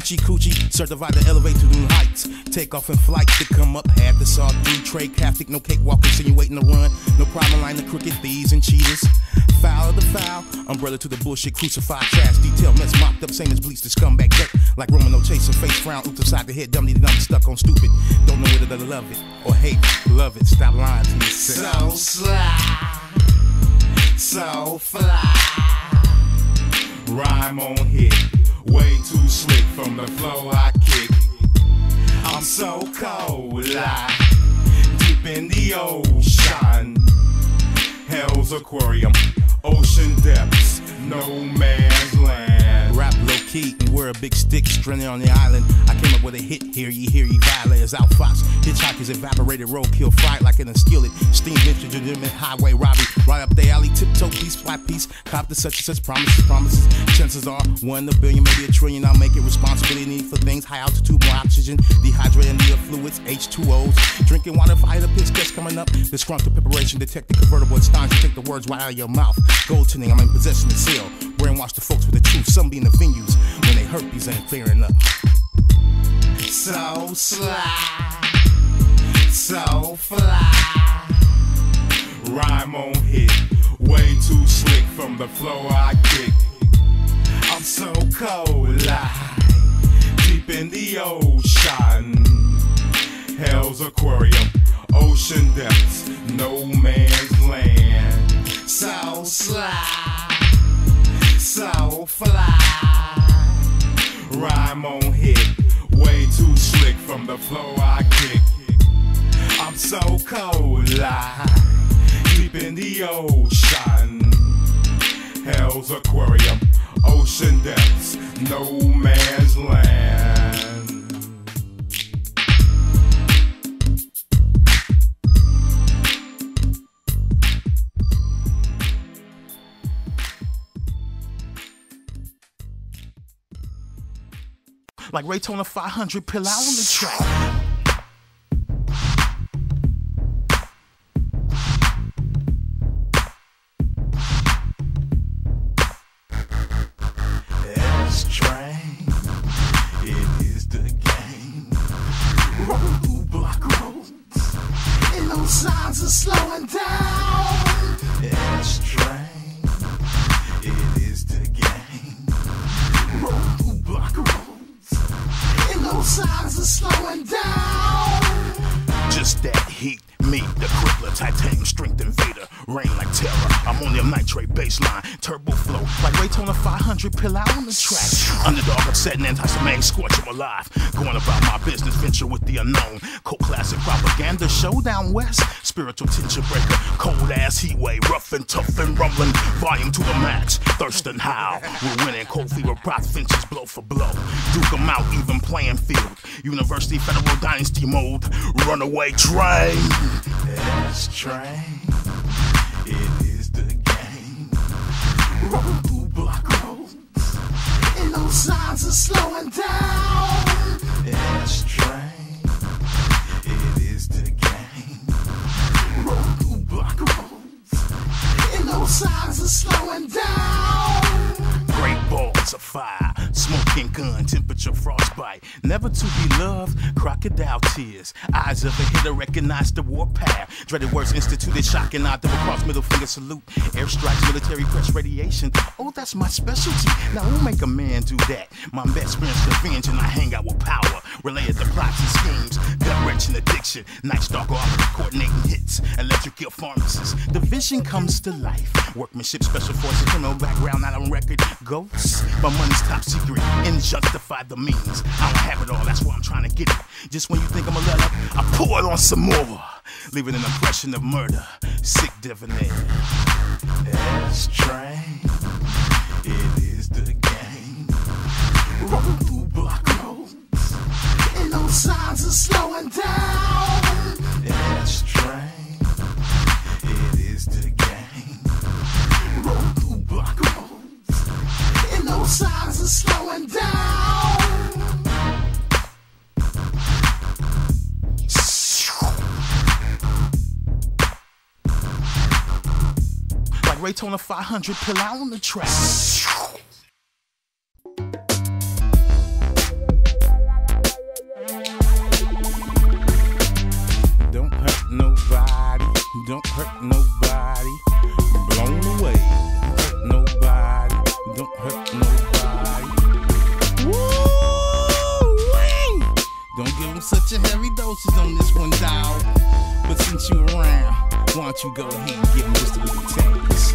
residuals, Oochie coochie, certified to elevate to new heights. Take off in flight to come up, had to saw through trade Catholic, no cakewalk, insinuating to run. No problem line the crooked thieves and cheaters. Foul of the foul, umbrella to the bullshit, crucified trash, detail mess mopped up, same as bleach, the scumbag dirt. Like Roman no chasing face frown, oops upside the head, dumb dumb stuck on stupid. Don't know whether to love it or hate, love it, stop lying to yourself. So sly, so fly, rhyme on hit, way too slick from the flow I kick. I'm so cold, like deep in the ocean. Hell's aquarium, ocean depths, no man's land. Key and wear a big stick stranded on the island. I came up with a hit here, you hear, ye violators out fox. Hitchhikers evaporated roadkill, fried like in a skillet. Steam vintage, legitimate highway robbery. Right up the alley, tiptoe piece, flat piece. Cop the such and such promises, promises. Chances are one a billion, maybe a trillion. I'll make it responsibility for things. High altitude, more oxygen, dehydrated near fluids, H2Os. Drinking water, fire the piss, just coming up. Disgruntled preparation, detected convertible. It's time to take the words right out of your mouth. Gold tuning, I'm in possession of seal. Brainwash the folks with the truth. Some be in the venues when they herpes ain't clearing up. So sly, so fly. Rhyme on hit, way too slick from the flow I kick. I'm so cold, like deep in the ocean. Hell's aquarium, ocean depths, no man's land. So sly, so fly. Rhyme on hit, way too slick from the flow I kick. I'm so cold, like deep in the ocean. Hell's aquarium, ocean depths, no man's land. Like Daytona 500 pill out on the track. Underdog upsetting anti-Semitic, scorch 'em alive. Going about my business venture with the unknown. Cold classic propaganda, showdown west. Spiritual tension breaker, cold ass heat wave, rough and tough and rumbling. Volume to the max, thirst and howl. We're winning, cold fever, props, finches, blow for blow. Duke 'em out, even playing field. University Federal Dynasty mode, runaway train. S train, it is the game. No signs of slowing down. S train, it is the game. Roll block roads, and no signs of slowing down. Great balls of fire, smoking gun, temperature frostbite. Never to be loved, crocodile tears. Eyes of a hitter recognize the war warpath. Dreaded words instituted, shocking out double cross, middle finger salute. Airstrikes, military press, radiation. Oh, that's my specialty. Now who make a man do that? My best friend's revenge, and I hang out with power. Related to plots and schemes, gut wrenching addiction. Night stalker coordinating hits. Electric eel pharmacist. The vision comes to life. Workmanship, special forces, criminal background, not on record. Ghosts, my money's top secret. And justify the means. I don't have it all, that's why I'm trying to get it. Just when you think I'm a let up, I pour it on some more. Leaving an impression of murder. Sick debonair. S-Train, it is the game. Roll through block roads, and no signs of slowing down. Signs of slowing down. Like Daytona 500, pull out on the track. Don't hurt nobody, don't hurt nobody. Doses on this one, dog. But since you around, why don't you go ahead and give them just a little taste?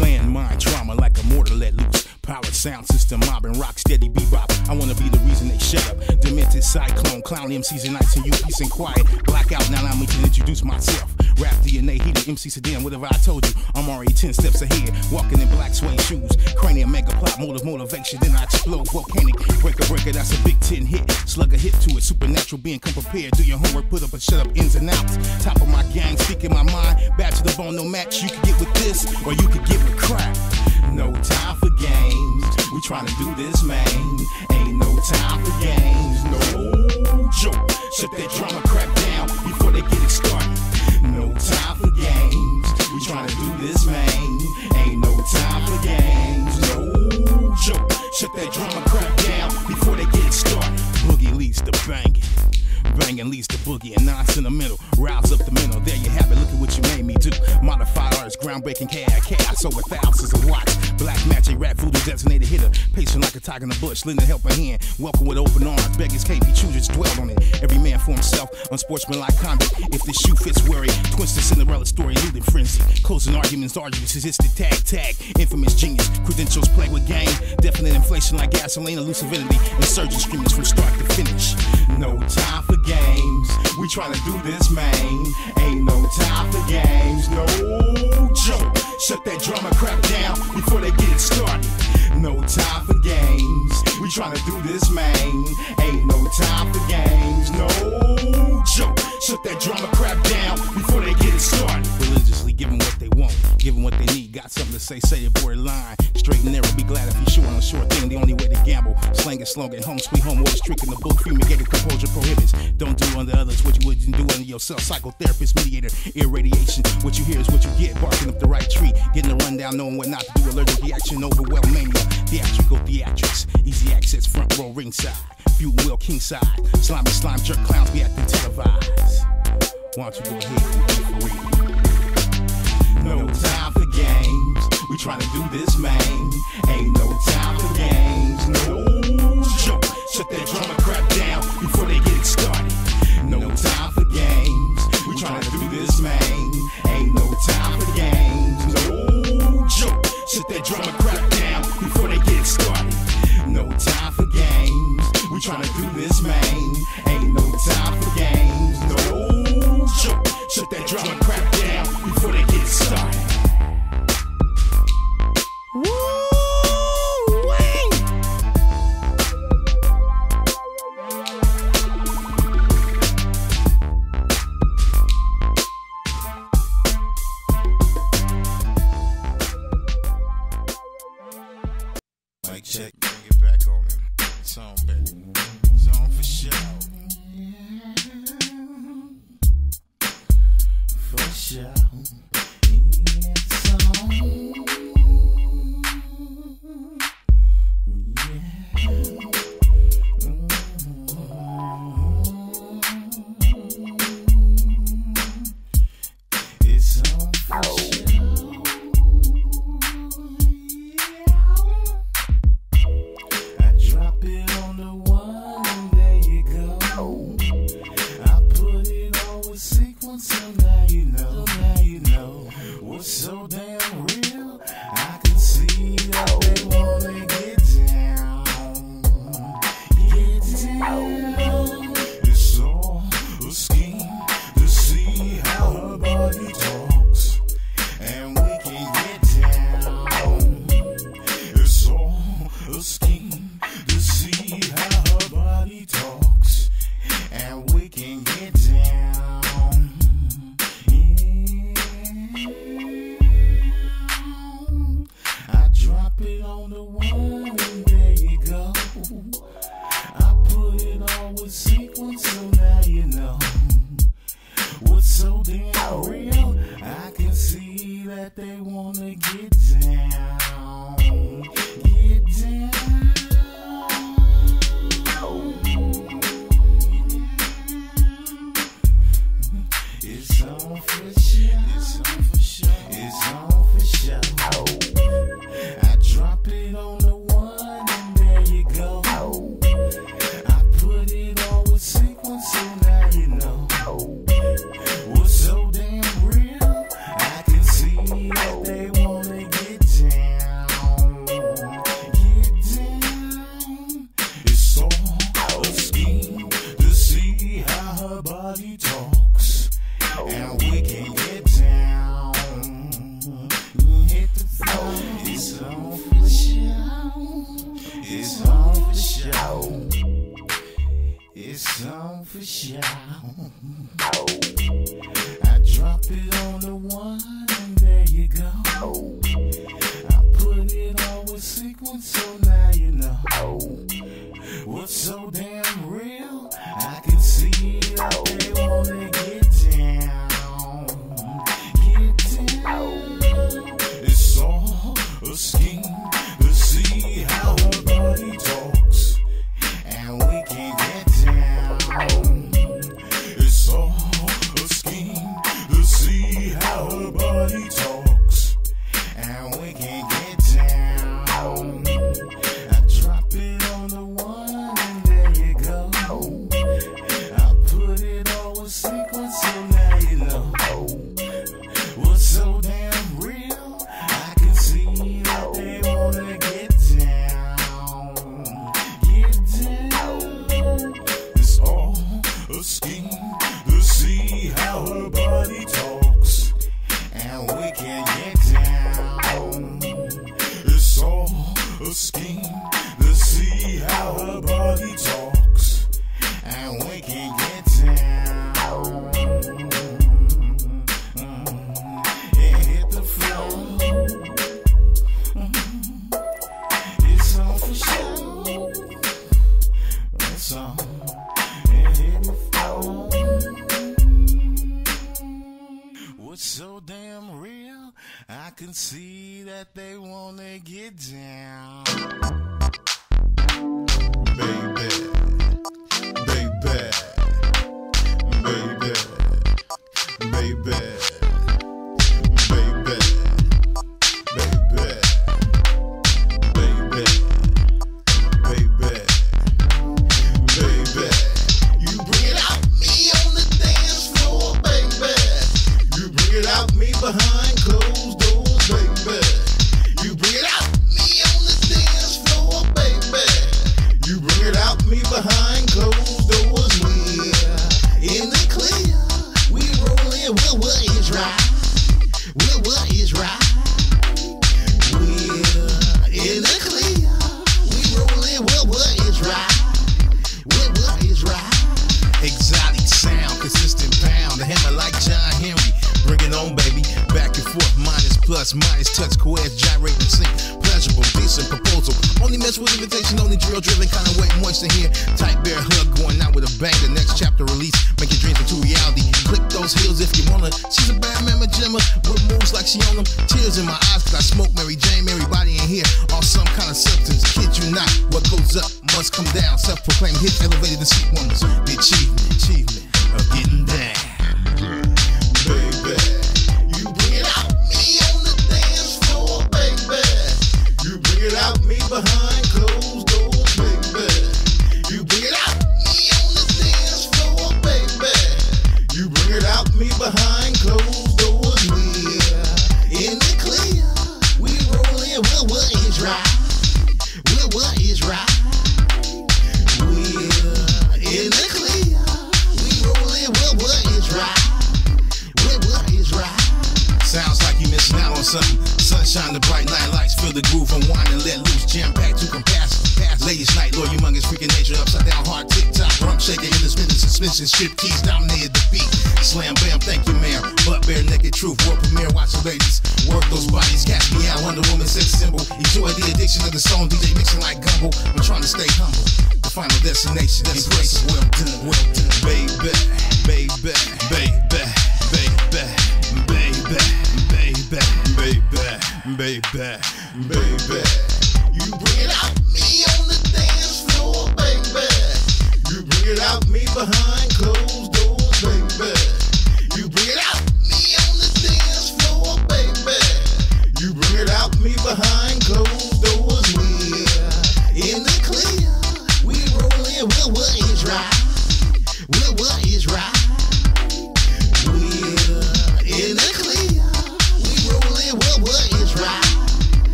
Landmine trauma like a mortar let loose. Powered sound system, mobbing rock steady bebop. I wanna be the reason they shut up. Demented cyclone, clown MCs and nights and you peace and quiet. Blackout, now I'm to introduce myself. Rap DNA, he the MC sedan, whatever I told you. I'm already 10 steps ahead, walking in black suede shoes. Cranium mega plot, motive motivation, then I explode. Volcanic, breaker breaker, that's a big 10 hit. Slug a hit to it, supernatural being, come prepared. Do your homework, put up and shut up ins and outs. Top of my gang, speaking my mind. Bad to the bone, no match. You could get with this, or you could get with crap. No time for games. We tryna do this, man. Ain't no time for games. No joke. Shut that drama crap down before they get it started. No time for games. We tryna do this, man. Ain't no time for games. No joke. Shut that drama crap down before they get it started. Boogie leads to banging. Banging leads to boogie and non sentimental. Rouse up the mental. There you have it. Look at what you made me do. Modified artist, groundbreaking chaos. Chaos over thousands of watts. Black magic, rap voodoo, designated hitter. Patient like a tiger in the bush, lending a helping hand. Welcome with open arms. Beggars can't be choosers, dwell on it. Every man for himself, unsportsmanlike conduct. If the shoe fits, wear it. Twisted Cinderella story, looting frenzy. Closing arguments, arguments, the tag, tag. Infamous genius, credentials play with game. Definite inflation like gasoline, elusivenity. Insurgent screamers from start to finish. No time for games. We tryna do this, man. Ain't no time for games. No joke. Shut that drama crap down before they get it started. No time for games. We tryna do this, man. Ain't no time for games. No joke. Shut that drama crap down before they get it started. Religiously giving what they want, giving what they need. Got something to say, say it line. Straight and narrow, be glad if you sure on a short thing. The only way to gamble. Slang and slogan, home sweet home, always tricking the book. Fumigated composure prohibits. Don't do unto others what you wouldn't do unto yourself. Psychotherapist, mediator, irradiation. What you hear is what you get. Barking up the right tree, getting a rundown, knowing what not to do. Allergic reaction, overwhelm mania. Theatrical theatrics, easy access, front row, ringside. Few will king side. Slimy slime jerk clowns be acting televised. Why don't you go ahead No time for games. We tryna do this, man. Ain't no time for games. No joke. Shut that drama crap down before they get it started. No time for games. We tryna do this, man. Ain't no time for games. No joke. Shut that drama crap down before they get it started. No time for games. We tryna do this, man. Ain't no time for games. No joke. Shut that drama they wanna get down.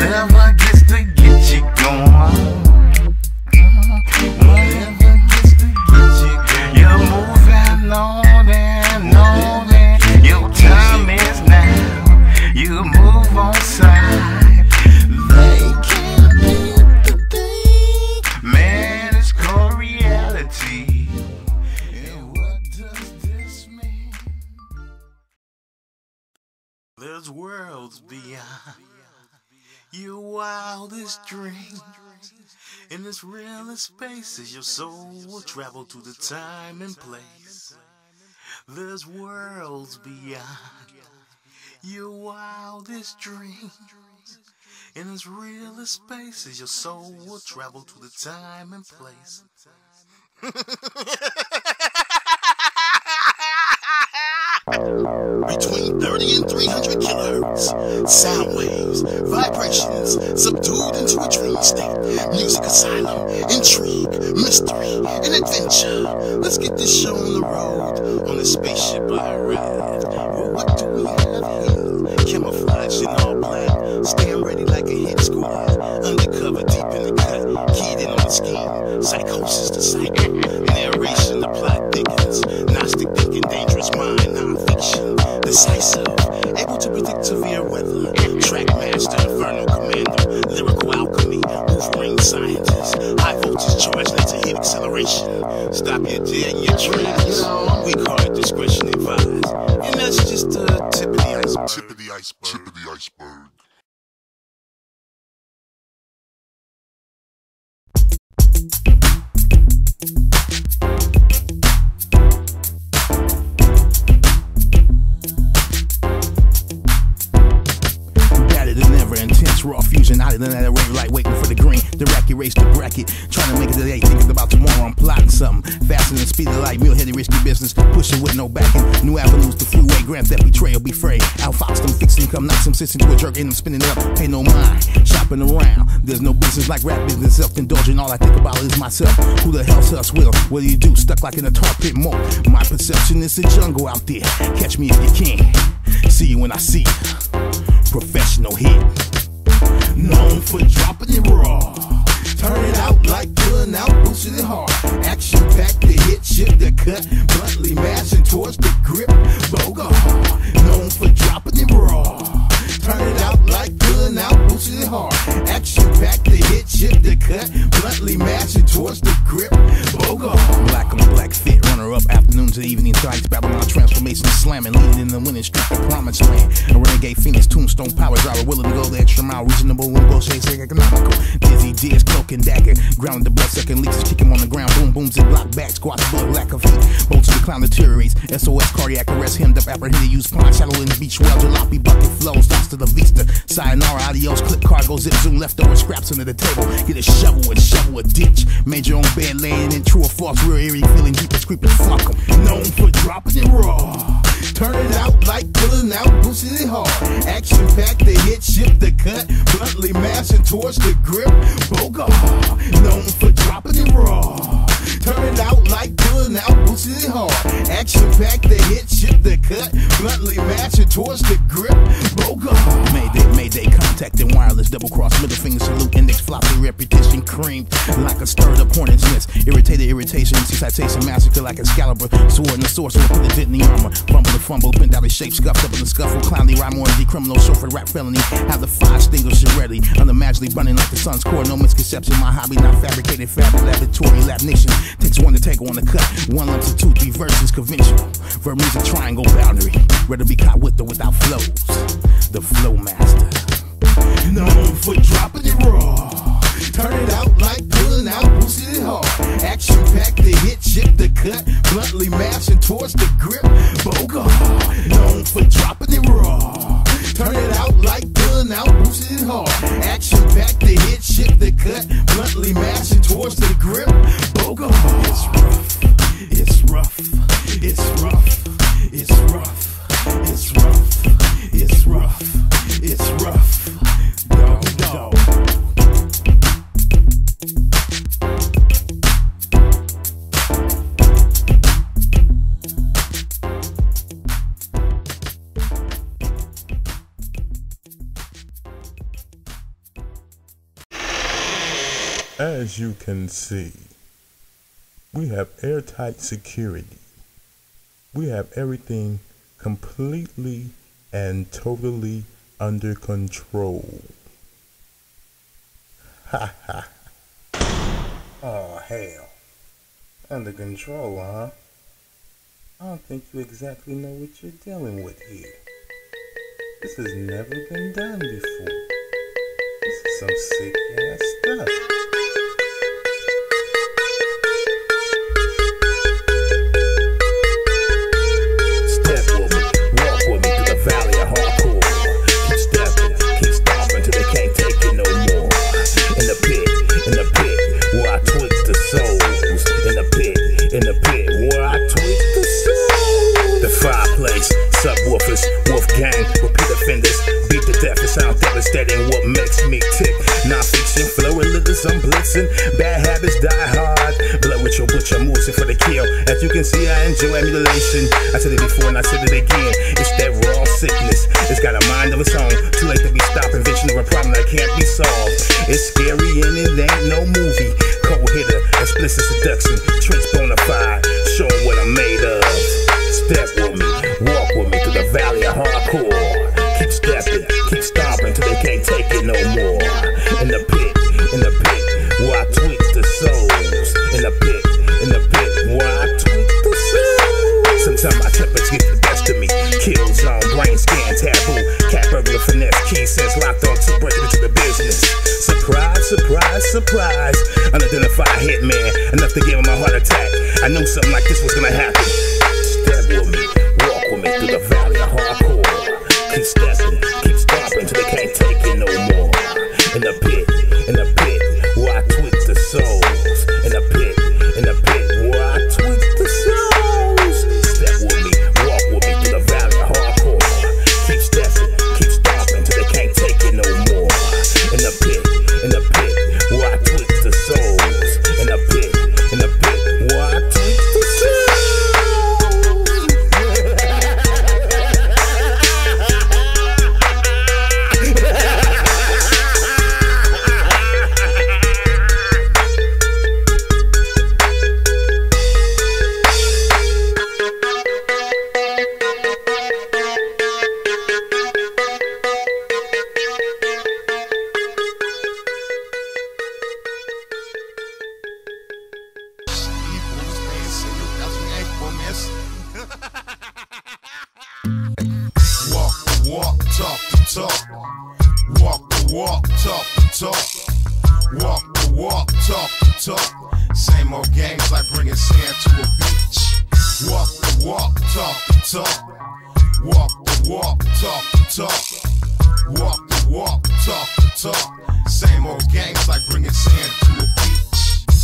Whatever wildest dreams. In this realest spaces, your soul will travel to the time and place. There's worlds beyond your wildest dreams. In this realest spaces, your soul will travel to the time and place. Between 30 and 300 kilohertz. Sound waves, vibrations, subdued into a dream state. Music asylum, intrigue, mystery, and adventure. Let's get this show on the road. On the spaceship I ride. Well, what do we have here? Camouflage in all black. Staying ready like a hit squad. Undercover deep in the cut. Keyed in on the scheme. Psychosis the cycle. Narration the plot thickens. Gnostic thinking, dangerous mind, non-fiction. Decisive, able to predict severe weather. Track master, infernal commander, Lyrical alchemy, Wolverine scientist. High voltage charge leads to heat acceleration. Stop your dead in your tracks. We call it discretion advised. And that's just the tip of the iceberg. Tip of the iceberg. Tip of the iceberg. Better intense raw fusion. Hotter than that array light, waiting for the green. The rack race the bracket. Trying to make it today, thinking about tomorrow. I'm plotting something. Faster than speed of light, real heady, risky business. Pushing with no backing. New avenues to freeway, grant that betrayal, be frail. Outfox them, fixing, come knock some sense into a jerk, and I'm spinning up. Pay no mind, shopping around. There's no business like rap business, self indulgent. All I think about is myself. Who the hell's us will? What do you do? Stuck like in a tar pit more. My perception is a jungle out there. Catch me if you can. See you when I see you professional hit. Known for dropping it raw. Turn it out like pulling out, boosting it hard. Action packed the hit, shift the cut, bluntly mashing towards the grip. Bogar. Known for dropping it raw. Turn it out like pulling out, boosting it hard. Action packed the hit, shift the cut, bluntly mashing towards the grip. Bogar. Black on black fit, runner up afternoon to evening sights, Babylon transformation slamming, leading in the winning streak, the promised land. A renegade phoenix, tombstone power driver, willing to go the extra mile, reasonable and bullshit, economical. Dizzy, Diz, cloak and dagger, ground the blood sucking leaks, kick him on the ground, boom, booms and block back, squash blood, lack of heat. Bolts to the clown deteriorates, SOS cardiac arrest, hemmed up, apprehended, use pond, shallow in the beach, well, jalopy bucket flows, lost to the vista. Sayonara, adios, clip cargo, zip, zoom, leftover scraps under the table. Get a shovel and shovel a ditch. Made your own bed laying in true or false, real eerie, feeling deep and creeping, fuck 'em. Known for dropping it raw. Turn it out like pulling out, boosting it hard. Action packed, the hit, shift the cut, bluntly mashing towards the grip. Bogar, known for dropping it raw. Turn it out like pulling out, boosting it hard. Action Action pack the hit, ship the cut, bluntly matching towards the grip. Boga. Mayday, mayday, contact and wireless, double cross, middle finger salute, index floppy, repetition creamed like a stirred up hornet's nest. Irritated irritation, citation, massacre like Excalibur, sword and the sorcerer, put the dent in the armor. Fumble the fumble, bent out of shape, scuffed up in the scuffle, clowny, rhyme orgy, criminal, chauffeur, rap felony. Have the fire extinguisher ready, unimaginably burning like the sun's core. No misconception, my hobby, not fabricated, fabric, laboratory, lab nation. Takes one to take on the cut, one lump to two, three verses, conventional. Verb music, triangle boundary, ready to be caught with or without flows. The flow master. Known for dropping it raw. Turn it out like pulling out, boosted it hard. Action pack the hit, chip the cut, bluntly mashing towards the grip. Boga. Known for dropping it raw. Turn it out like pulling out, boosted it hard. Action pack the hit, chip the cut, bluntly mashing towards the grip. Boga. It's rough. It's rough. It's rough. It's rough. It's rough. It's rough. It's rough. As you can see, we have airtight security. We have everything completely and totally under control. Ha ha. Oh, hell. Under control, huh? I don't think you exactly know what you're dealing with here. This has never been done before. This is some sick ass stuff. Subwoofers, wolf gang, repeat offenders, beat to death. It sound devastating. What makes me tick? Non-fiction, flowing lyrics, I'm blitzing. Bad habits die hard. Blood with your butcher, moves for the kill. As you can see, I enjoy mutilation. I said it before and I said it again. It's that raw sickness. It's got a mind of its own. Too late to be stopped. Invention of a problem that can't be solved. It's scary and it ain't no movie. Cold hitter, explicit seduction, trench bona fide. Showing what I'm made of. Step with me, walk with me through the valley of hardcore. Keep stepping, keep stomping till they can't take it no more. In the pit, in the pit, where I twitch the souls. In the pit, in the pit, where I twitch the souls. Sometimes my tempers get the best of me. Kill zone, brain scan, taboo. Cat burglar, finesse, key sense locked on two, breaking into the business. Surprise, surprise, surprise. Unidentified hitman, enough to give him a heart attack. I knew something like this was gonna happen. Talk the talk. Walk the walk, talk the talk. Walk the walk, talk the talk. Same old games like bringing sand to a.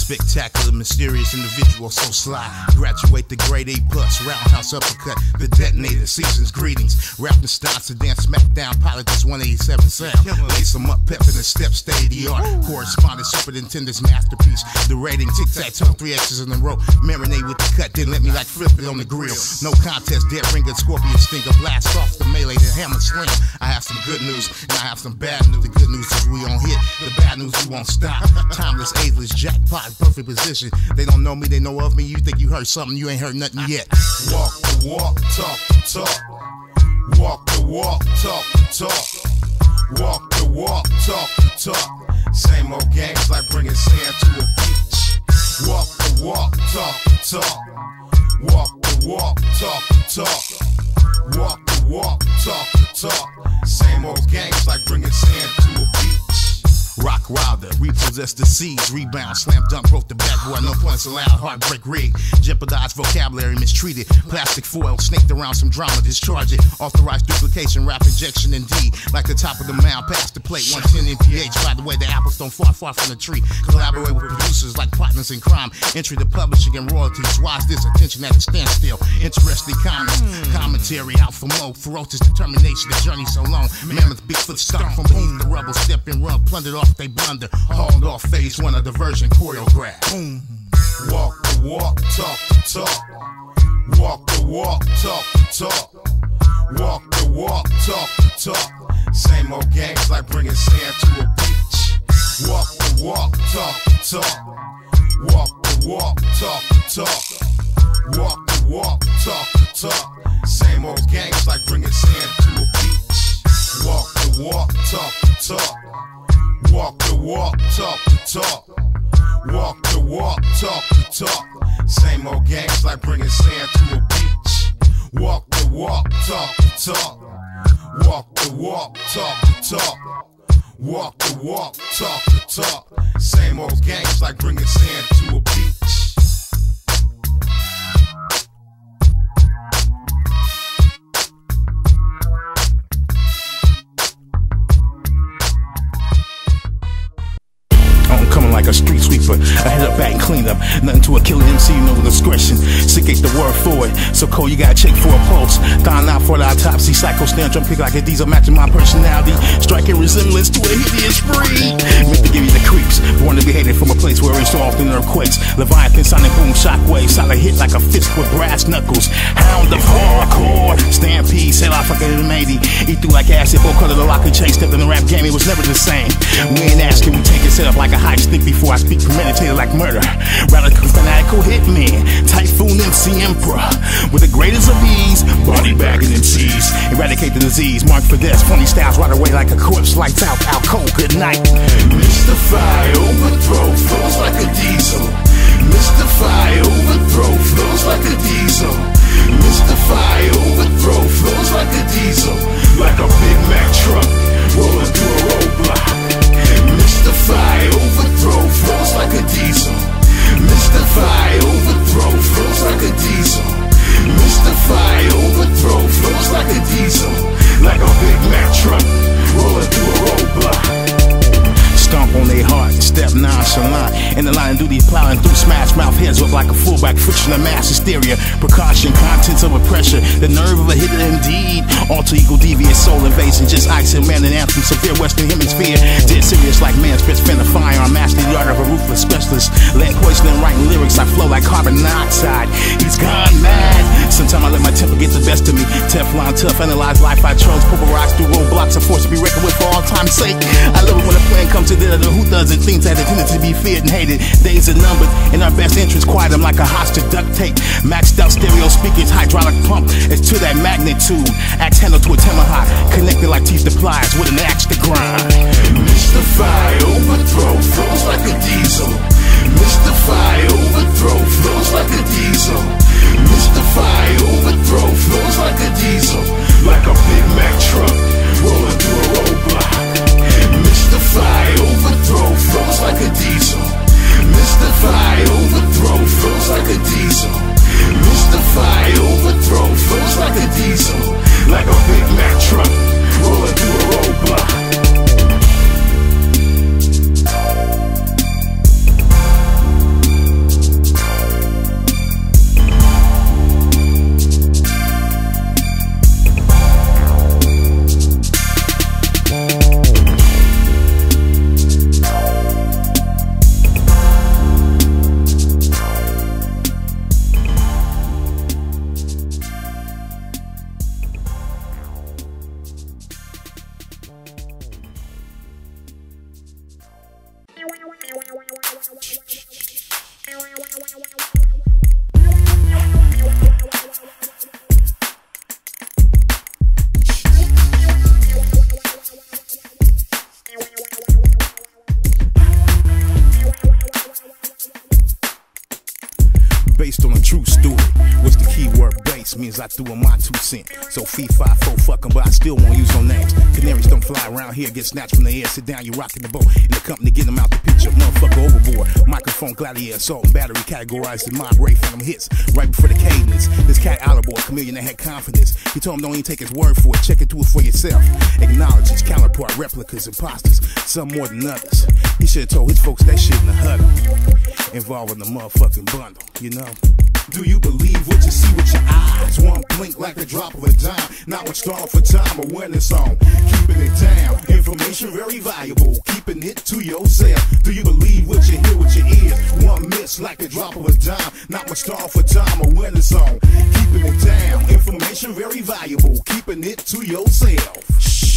Spectacular, mysterious individual, so sly. Graduate the grade A plus, roundhouse uppercut, the detonator, season's greetings. Rapping starts to dance, smackdown, pilot just 187 sound. Lace them up, pep in the step, stay the art. Correspondent, superintendent's masterpiece. The rating, tic tac toe, three X's in a row. Marinate with the cut, then let me like flip it on the grill. No contest, dead ringer, scorpion stinger, blast off the melee, then hammer sling. I have some good news, and I have some bad news. The good news is we on hit, the bad news we won't stop. Timeless, ageless, jackpot, perfect position. They don't know me, they know of me. You think you heard something, you ain't heard nothing yet. Walk the walk, talk the talk. Walk the walk, talk the talk. Walk the walk, talk the talk. Same old games like bringing sand to a beach. Walk the walk, talk the talk. Walk the walk, talk the talk. Walk the walk, talk the talk. Same old games like bringing sand to a beach. Rock Wilder, repossess the seas, rebound, slam dunk, broke the backboard, no points allowed, heartbreak rig, jeopardized vocabulary, mistreated, plastic foil, snaked around some drama, discharge it, authorized duplication, rap injection, indeed, like the top of the mound, past the plate, 110 mph, by the way, the apples don't fall far from the tree, collaborate with producers like partners in crime, entry to publishing and royalties, why's this attention at a standstill, interesting comments, commentary, out for ferocious determination, the journey so long, mammoth Bigfoot stomp from beneath the rubble, step and run, plundered off they blunder. Hauled off phase one of the version choreographed. Boom. Walk the walk, talk the talk. Walk the walk, talk the talk. Walk the walk, talk the talk. Same old games like bringing sand to a beach. Walk the walk, talk the talk. Walk the walk, talk the talk. Walk the walk, talk the talk. Same old games like bringing sand to a beach. Walk the walk, talk the talk. Walk the walk, talk the talk. Walk the walk, talk the talk. Same old games like bringing sand to a beach. Walk the walk, talk the talk. Walk the walk, talk the talk. Walk the walk, talk the talk. Same old games like bringing sand to a beach. Like a street sweeper. I hit up back and clean up. Nothing to a killer MC, know discretion. Sick ain't the word for it. So cold, you gotta check for a pulse. Dying out for the autopsy. Psycho snare drum pick like a diesel matching my personality. Striking resemblance to a hideous breed. Meant to give you the creeps. Born to be hated from a place where it's so often earthquakes. Leviathan, sonic boom, shockwave. Solid hit like a fist with brass knuckles. Hound of hardcore. Stampede, sail off like an 80. Eat through like acid, both color the lock and chase. Stepped in the rap game, it was never the same. We ain't asking, we take it set up like a high stick before I speak premeditated like murder. Radical fanatical hitman, typhoon MC emperor. With the greatest of ease, body bagging MCs. Eradicate the disease, mark for death. Funny styles right away like a corpse, lights out, cold, good night. Mystify, overthrow, flows like a diesel. Mystify, overthrow, flows like a diesel. Mystify, overthrow, flows like a diesel. Like a Big Mac truck, rolling through a roadblock. Mystify, overthrow, flows like a diesel. Mystify, overthrow, flows like a diesel. Mystify, overthrow, flows like a diesel. Like a Big Mac truck, rolling through a roadblock. Stomp on their heart, step nonchalant. In the line, do these plowing through smash mouth heads look like a fullback, friction of mass hysteria. Precaution, contents of a pressure, the nerve of a hitter indeed. Alter ego, devious soul invasion, just ice and man and anthem, severe western hemisphere. Serious like man's fist, fin a firearm, master art of a ruthless specialist. Lead poisoning, writing lyrics, I flow like carbon monoxide. He's gone mad. Sometimes I let my temper get the best of me. Teflon tough, analyze life I chose. Purple rocks through roadblocks, a force to be reckoned with for all time's sake. I love it when a plan comes to the who doesn't. Things that intended to be feared and hated. Days are numbered, in our best interest, quiet them like a hostage duct tape. Maxed out stereo speakers, hydraulic pump. It's to that magnitude. Axe handle to a tomahawk, connected like teeth to pliers with an axe to grind. Mystify, overthrow, flows like a diesel. Mystify, overthrow, flows like a diesel. Mystify, overthrow, flows like a diesel. Like a Big Mac truck, rolling through a roadblock. Mystify, overthrow, flows like a diesel. Mystify, overthrow, flows like a diesel. Mystify, overthrow, flows like a diesel. Like a Big Mac truck, rolling through a roadblock. So fee five four fuck 'em, but I still won't use no names. Canaries don't fly around here, get snatched from the air. Sit down, you rocking the boat. In the company, get them out the picture. Motherfucker overboard. Microphone, gladiator, assault, and battery categorized in mob rate from them hits. Right before the cadence. This cat boy, chameleon that had confidence. He told him don't even take his word for it. Check into it for yourself. Acknowledge his counterpart, replicas, imposters. Some more than others. He should have told his folks that shit in the huddle. Involving the motherfucking bundle, you know? Do you believe what you see with your eyes? One blink like the drop of a dime. Not much thought for time, awareness on. Keeping it down. Information very valuable. Keeping it to yourself. Do you believe what you hear with your ears? One miss like the drop of a dime. Not much thought for time, awareness on. Keeping it down. Information very valuable. Keeping it to yourself.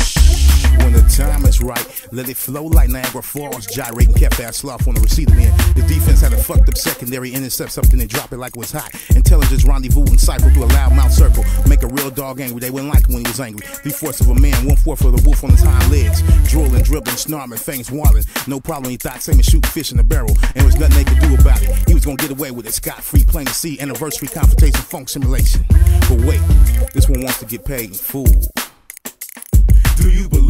When the time is right, let it flow like Niagara Falls, gyrating kept ass sloth on the receiving end. The defense had a fucked up secondary, intercept something and drop it like it was hot. Intelligence rendezvous and cycle through a loud mouth circle. Make a real dog angry, they wouldn't like when he was angry. Three fourths of a man, one fourth of the wolf on his hind legs. Drooling, dribbling, snarling, fangs walling. No problem, he thought same as shoot fish in a barrel. And there was nothing they could do about it. He was gonna get away with it. Scot free, plain to see, anniversary confrontation, funk simulation. But wait, this one wants to get paid in full. Do you believe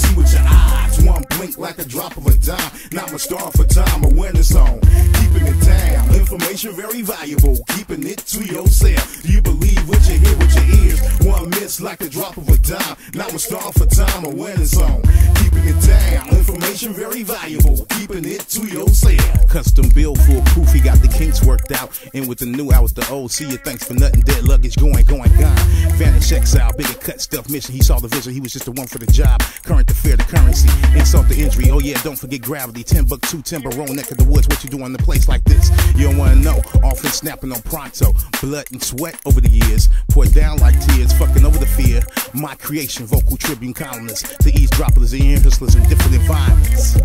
see with your eyes? One blink like a drop of a dime. Not much star for time, awareness on. Keeping it down. Information very valuable. Keeping it to yourself. Do you believe what you hear with your ears? One miss like a drop of a dime. Not much star for time, awareness on. Keeping it down. Information very valuable. Keeping it to yourself. Custom build full proof, he got the kinks worked out. And with the new, out with the old. See you, thanks for nothing. Dead luggage going, going, gone. Vanish exile, bigger cut stuff mission. He saw the vision, he was just the one for the job. Current fear the currency. Insult the injury. Oh yeah, don't forget gravity. Ten buck two timber, roll neck of the woods. What you do in the place like this? You don't wanna know. Often snapping on pronto. Blood and sweat over the years. Pour down like tears, fucking over the fear. My creation, vocal tribune columnist. To eavesdroppers and hustlers in different environments.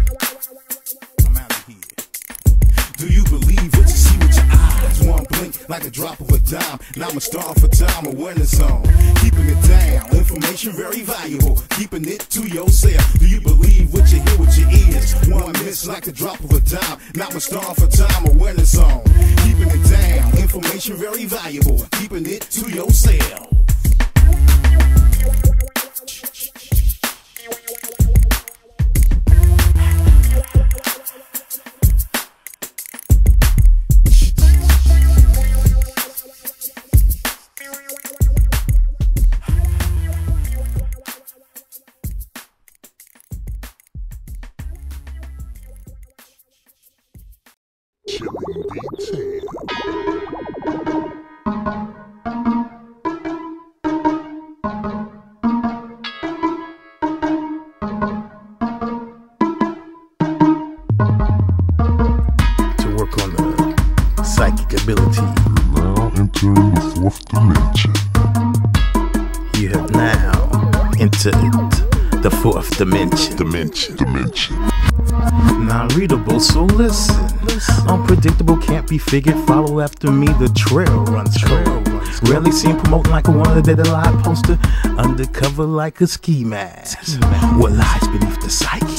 I'm out of here. Do you believe what you see like a drop of a dime. Not much star for time, awareness on. Keeping it down. Information very valuable. Keeping it to yourself. Do you believe what you hear with your ears? One miss like a drop of a dime. Not much star for time, awareness on. Keeping it down. Information very valuable. Keeping it to yourself. Dimension. Dimension. Non-readable, so listen. Unpredictable, can't be figured. Follow after me, the trail runs cold. Rarely seen promoting like a one dead alive poster. Undercover like a ski mask. What lies beneath the psyche?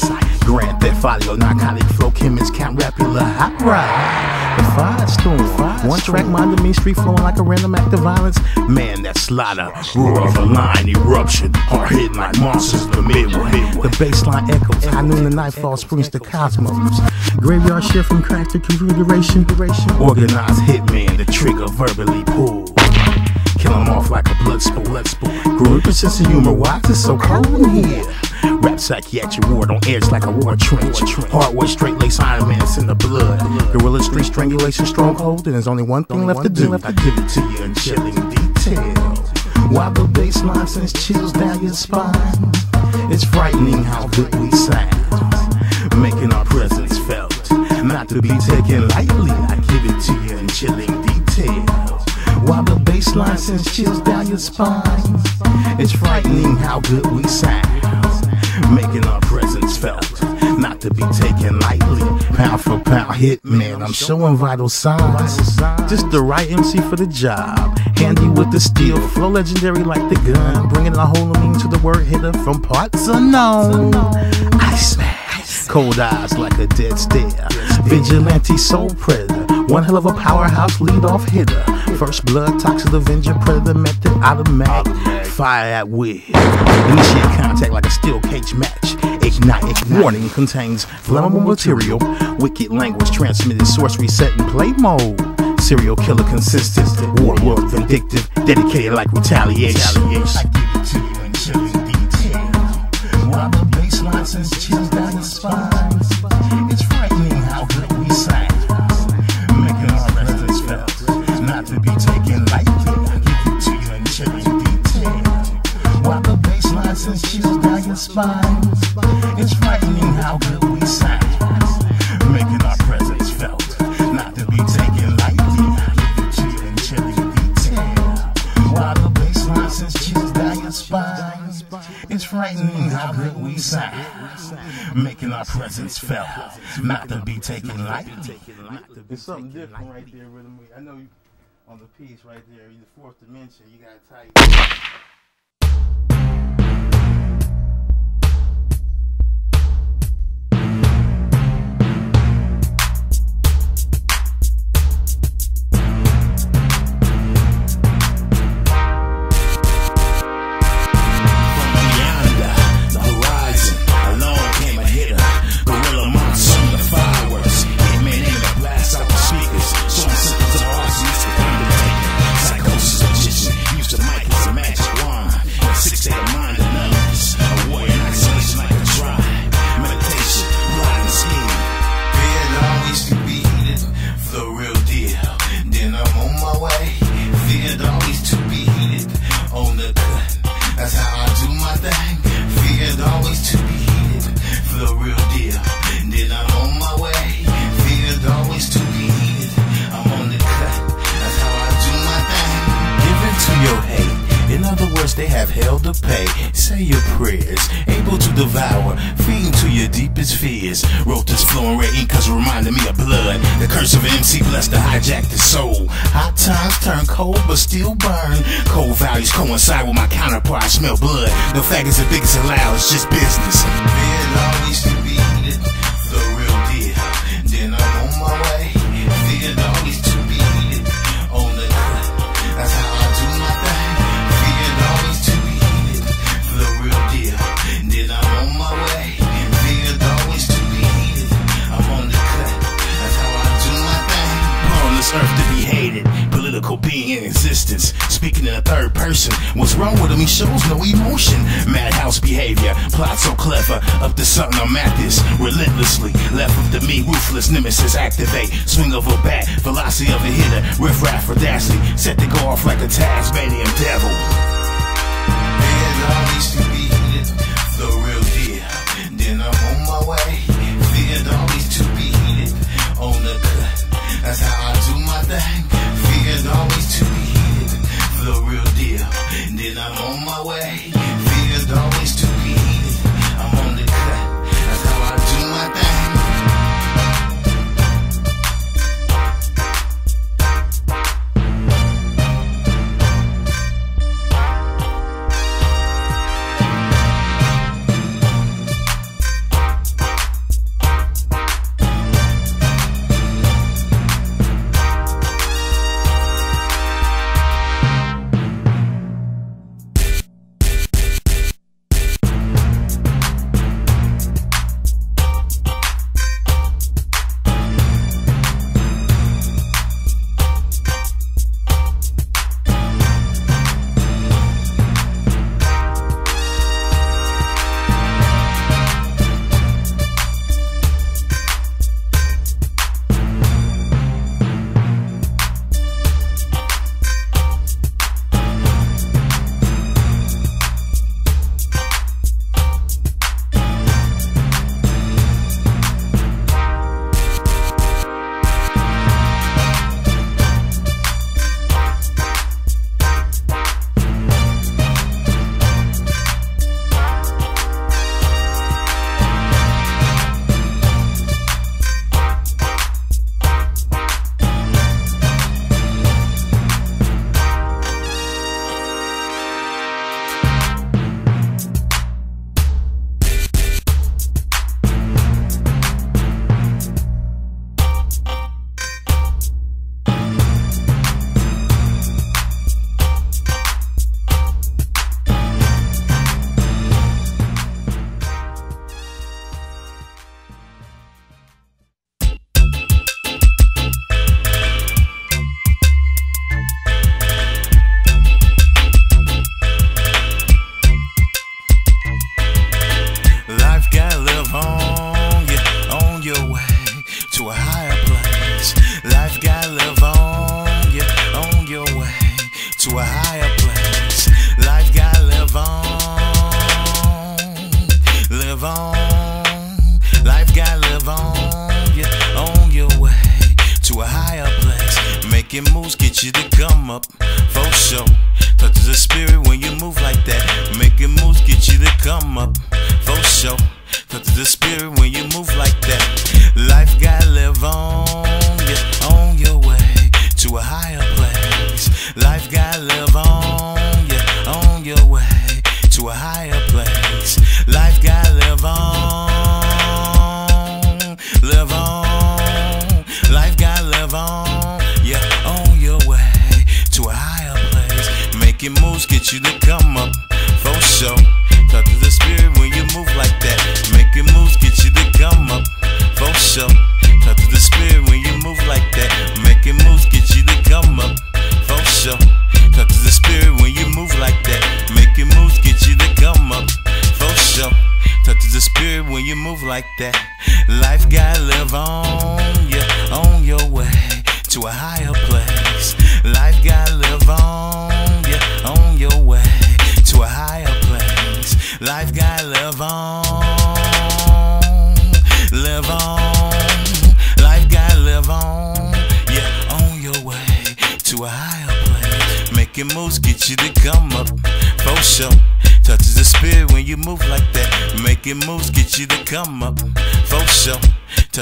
Grand Theft Audio, narcotic flow, chemist, Count Rapula, hot ride. The firestorm, one track mind mean street flowing like a random act of violence. Man, that slaughter, roar of a line, eruption, hard hitting like monsters the midway. The baseline echoes, high noon and nightfall springs the cosmos. Graveyard shift from crack to configuration. Organized hitman, the trigger verbally pulled. Kill 'em off like a blood sport. Blood sport. Grew up with sense of humor. Why is it so cold in here? Rap psychiatric ward on edge like a war trench. Hardware straight lace Iron Man's in the blood. Gorilla street strangulation stronghold. And there's only one thing left to do. I give it to you in chilling detail. While the bass line sends chills down your spine. It's frightening how good we sound. Making our presence felt. Not to be taken lightly. I give it to you in chilling detail. While the bass line sends chills down your spine. It's frightening how good we sound. Making our presence felt. Not to be taken lightly. Pound for pound hit, man. I'm showing vital signs. Just the right MC for the job. Handy with the steel. Flow legendary like the gun. Bringing a whole meaning to the word hitter from parts unknown. Iceman. Cold eyes like a dead stare. Vigilante soul predator. One hell of a powerhouse lead off hitter. First blood, toxic avenger, predator method, automatic, automatic. fire at will. Initiate contact like a steel cage match. Ignite, ignite. warning contains flammable material, wicked language transmitted, source reset in play mode. Serial killer consistent, warlord vindictive, dedicated like retaliation. I give it to you in chilling detail. While the sends chills down spine. spines. It's frightening how good we sound, making our presence felt, not to be taken lightly. Chilling, chilling detail, while the bassline says chills down your spine. It's frightening how good we sound, making our presence felt, not to be taken lightly. It's something different right there, rhythm. I know you on the piece right there, the fourth dimension, you gotta tighten.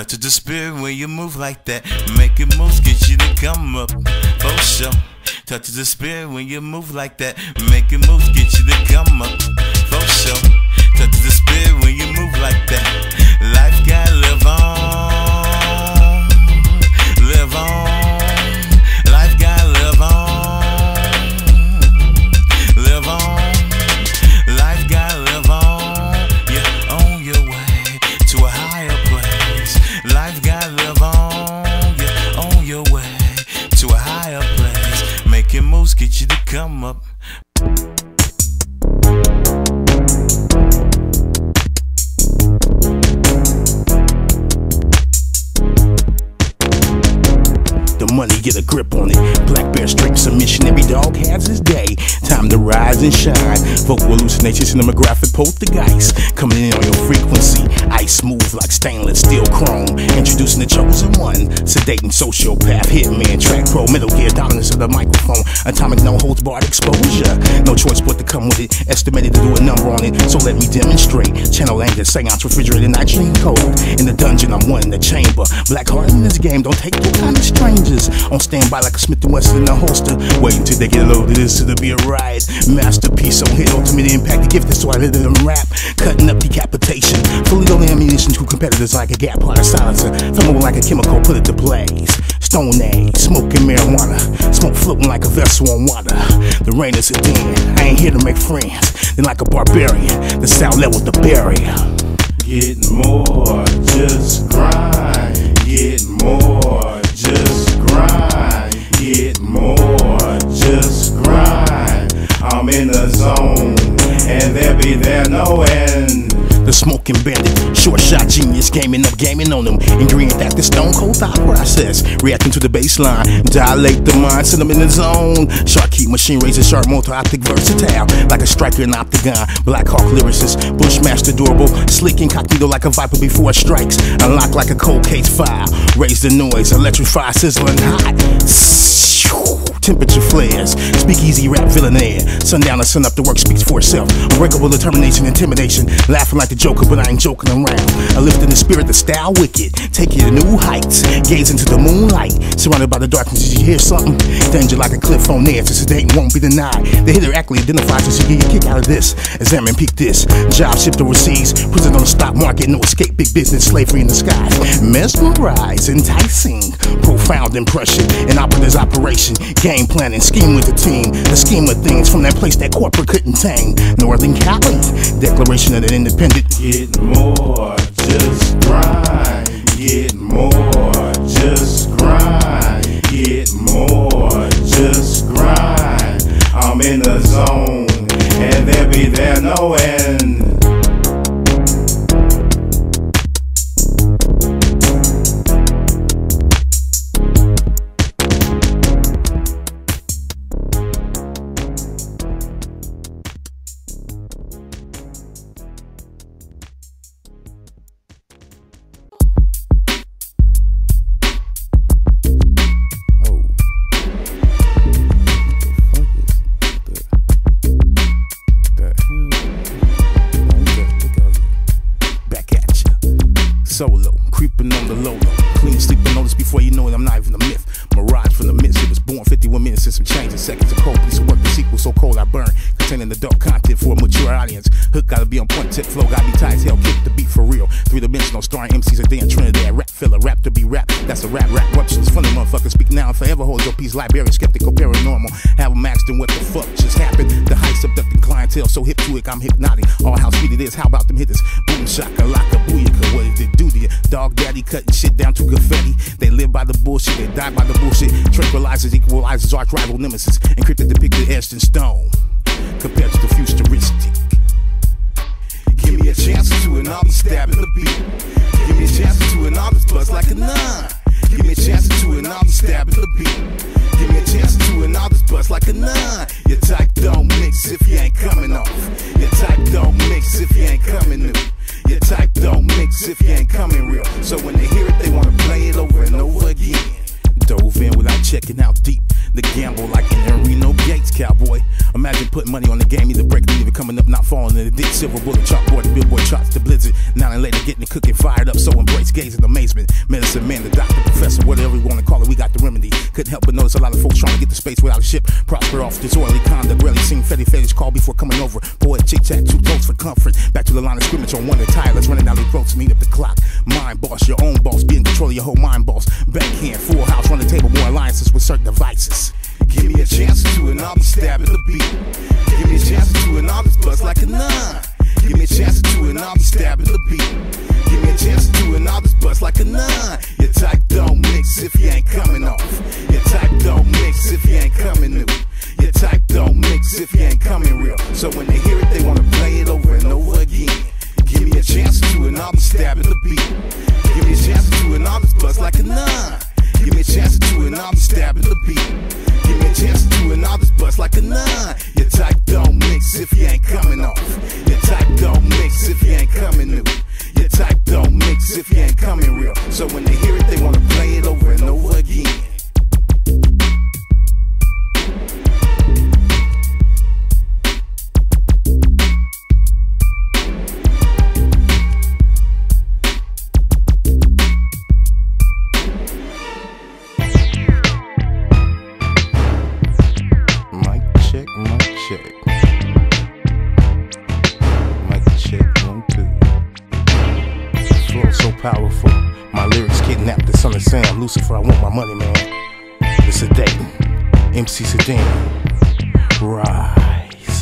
Touches the spirit when you move like that. Make Making moves get you to come up, for sure. Touches the spirit when you move like that. Make Making moves get you to come up, and shine. Vocal hallucination, cinematographic poltergeist. Coming in on your frequency. Ice smooth like stainless steel chrome. Introducing the chosen one. Sedating sociopath, hitman, track pro, middle gear, dominance of the microphone. Atomic, no holds barred exposure. No choice but to come with it. Estimated to do a number on it. So let me demonstrate. Channel anger, seance, refrigerated, nitrogen cold. In the dungeon, I'm one in the chamber. Black heart in this game, don't take no kind of strangers. On standby like a Smith and Wesson in a holster. Wait until they get loaded, this to be a riot. Masterpiece on hit, ultimate impact, the gift, so I let them rap. Cutting up decapitation. Fully loaded ammunition to competitors like a gap part of silencer. Flammable like a chemical, put it to blaze. Stone age, smoking marijuana. Smoke floating like a vessel on water. The rain is a den. I ain't here to make friends. Then like a barbarian, the sound level the barrier. Get more, just grind. Get more, in the zone, and there be there no end. The smoking bandit, short shot genius, gaming up, gaming on them. Ingredient that the stone cold thought process. Reacting to the baseline, dilate the mind, send them in the zone. Shark keep machine razor, sharp motor optic versatile. Like a striker in octagon, Black Hawk lyricist, Bushmaster durable, sleek incognito like a viper before it strikes. Unlock like a cold case file, raise the noise, electrify, sizzling hot. Temperature flares, speakeasy rap villainaire. Sundown to sun up, the work speaks for itself. Unbreakable determination, intimidation. Laughing like the Joker, but I ain't joking around. I lift in the spirit, the style wicked. Take you to new heights. Gaze into the moonlight. Surrounded by the darkness, did you hear something? Danger like a cliff on there, to sedate won't be denied. The hitter accurately identifies so you get a kick out of this. Examine, peek this. Job shipped overseas. Prison on the stock market, no escape, big business, slavery in the sky. Mesmerize, enticing. Profound impression. An operator's operation. Game planning, scheme with the team. The scheme of things from that place that corporate couldn't tame. Northern Cali. Declaration of the independent. Get more, just grind. Get more, just grind. Get more, just grind. I'm in the zone, and there be there no end. I'm hypnotic. All how sweet it is, how about them hitters? Boom, shaka, laka, booyaka, what did it do to you? Dog daddy cutting shit down to confetti. They live by the bullshit, they die by the bullshit. Tranquilizers, equalizers, arch rival nemesis. Encrypted, depicted, etched in stone. Powerful. My lyrics kidnapped the son of Sam. Lucifer, I want my money, man. It's a Dayton. MC Sedan. Rise.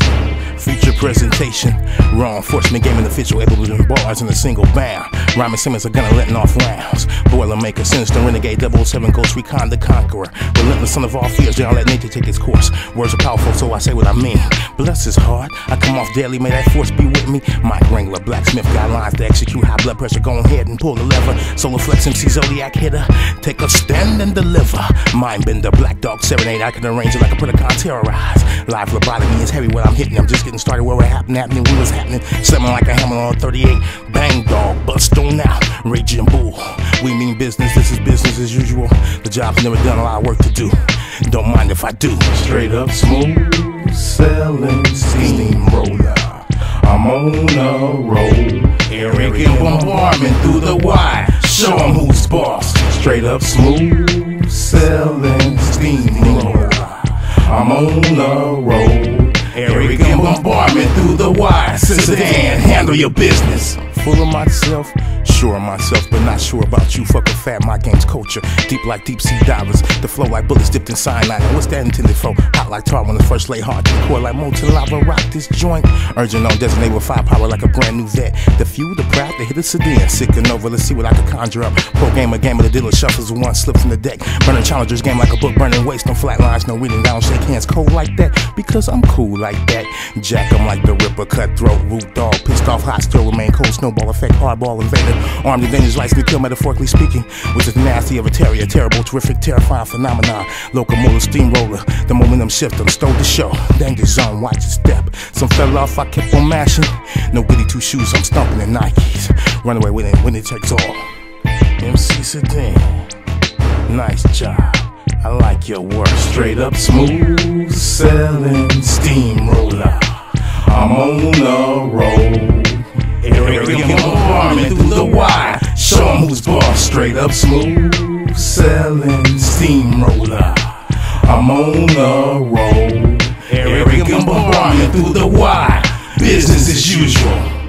Feature presentation. Raw enforcement gaming official able bars in a single bound. Rhyming Simmons are gonna letting off rounds. Boilermaker, sinister renegade, 007 Ghost Recon the Conqueror. Relentless son of all fears, all let nature take its course. Words are powerful, so I say what I mean. Bless his heart. I come off daily, may that force be with me. Mike Wrangler, blacksmith, got lines to execute. High blood pressure, go ahead and pull the lever. Solar Flex MC Zodiac hitter. Take a stand and deliver. Mind bender, black dog serenade. I can arrange it like a Predacon terrorize. Live lobotomy is heavy what I'm hitting. I'm just getting started where we're happening, happening, we was happening. Something like a hammer on 38. Bang dog, bust on out. Raging bull. We mean business, this is business as usual. The job's never done a lot of work to do. Don't mind if I do. Straight up smooth selling steamroller. I'm on a roll. Eric and bombardment through the wire. Show 'em who's boss. Straight up smooth selling steamroller. I'm on a roll. Eric and bombardment through the wire. Sedan, handle your business. Full of myself, sure of myself, but not sure about you. Fuck a fat, my game's culture. Deep like deep sea divers. The flow like bullets dipped in cyanide. What's that intended for? Hot like tar when the first lay hard core like molten lava. Rock this joint. Urgent on designate with firepower like a brand new vet. The few, the proud, the hit a sedan. Sick and over, let's see what I can conjure up. Pro game, a game of the dealer shuffles one slip from the deck. Burning challengers game like a book, burning waste on flat lines. No reading down, shake hands cold like that. Because I'm cool like that. Jack 'em like the Ripper, cutthroat, root dog. Pissed off, hot, still remain cold. Snowball effect, hardball invader. Armed and dangerous, likes to kill, metaphorically speaking. Which is nasty of a terrier. Terrible, terrific, terrifying phenomenon. Locomotive steamroller. The momentum shift, I'm stole the show. Danger zone, watch your step. Some fell off, I kept on mashing. No goody two shoes, I'm stomping in Nikes. Run away with it when it takes all. MC Sedan, nice job. I like your work. Straight up smooth selling steamroller. I'm on a roll. Eric and bombardment through the wire. Show 'em who's boss. Straight up smooth selling steamroller. I'm on a roll. Eric and bombardment through the wire. Business as usual.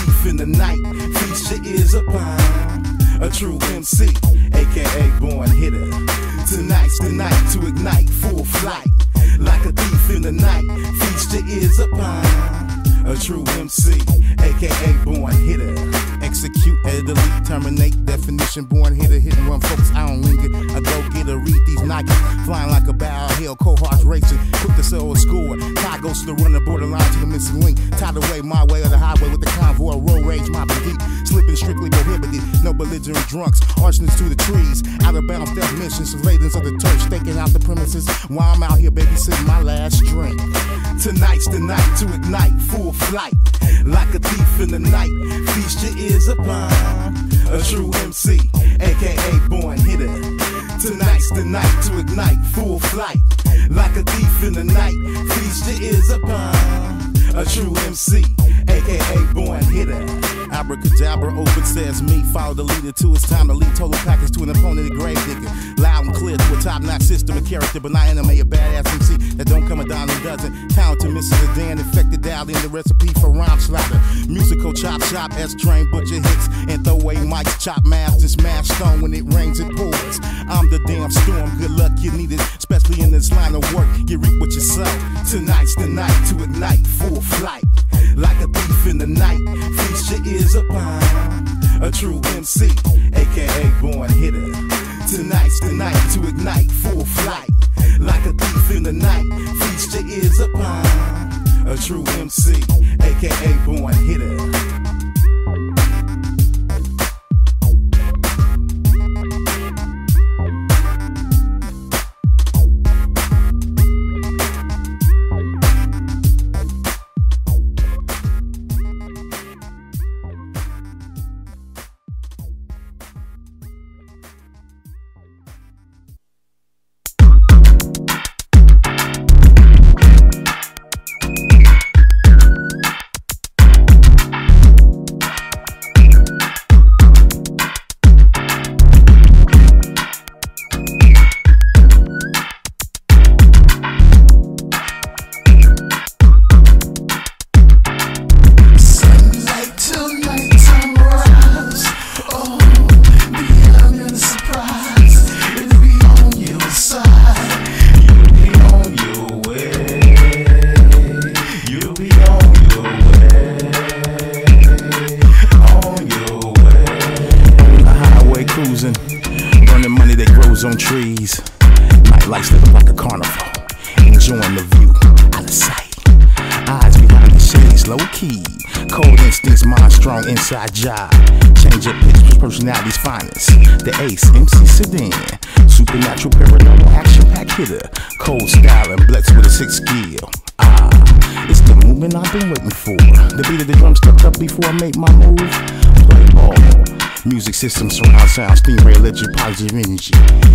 Thief in the night, feast your ears upon a true MC, aka born hitter. Tonight's the night to ignite full flight. Like a thief in the night, feast your ears upon a true MC, aka born hitter. Execute, edit, delete, terminate, definition, born hitter, hit and run, folks. I don't linger. I go get a read these Nike, flying like a bow hill, cohorts racing, quick to sell a score. Tie goes to the runner, borderline to the missing link. Tied away my way or the highway with the convoy, road rage, mobbing deep, slipping strictly prohibited. No belligerent drunks, arsonists to the trees, out of bounds, death missions, of the turf, staking out the premises. While I'm out here babysitting my last drink. Tonight's the night to ignite full flight, like a thief in the night. Feast your ears upon a true MC, aka born hitter. Tonight's the night to ignite full flight, like a thief in the night. Feast your ears upon a true MC, aka born hitter. Abracadabra, open says me. Follow the leader to it's time to lead total package to an opponent, a grave digger. Loud and clear to a top notch system and character, but not anime, a badass MC that don't come a dime and dozen. Talented Mrs. Dan, infected dialed in the recipe for rhyme slaughter. Musical chop shop, S train, butcher hits, and throw away mics, chop maps, and smash stone when it rains, it pours. I'm the damn storm, good luck you need it, especially in this line of work. You reap what you sow. Tonight's the night to ignite full flight, like a thief in the night. Feast your ears upon a true MC, aka born hitter. Tonight's the night to ignite full flight, like a thief in the night. Feast your ears upon a true MC, aka born hitter. Sound, steam electric, positive energy.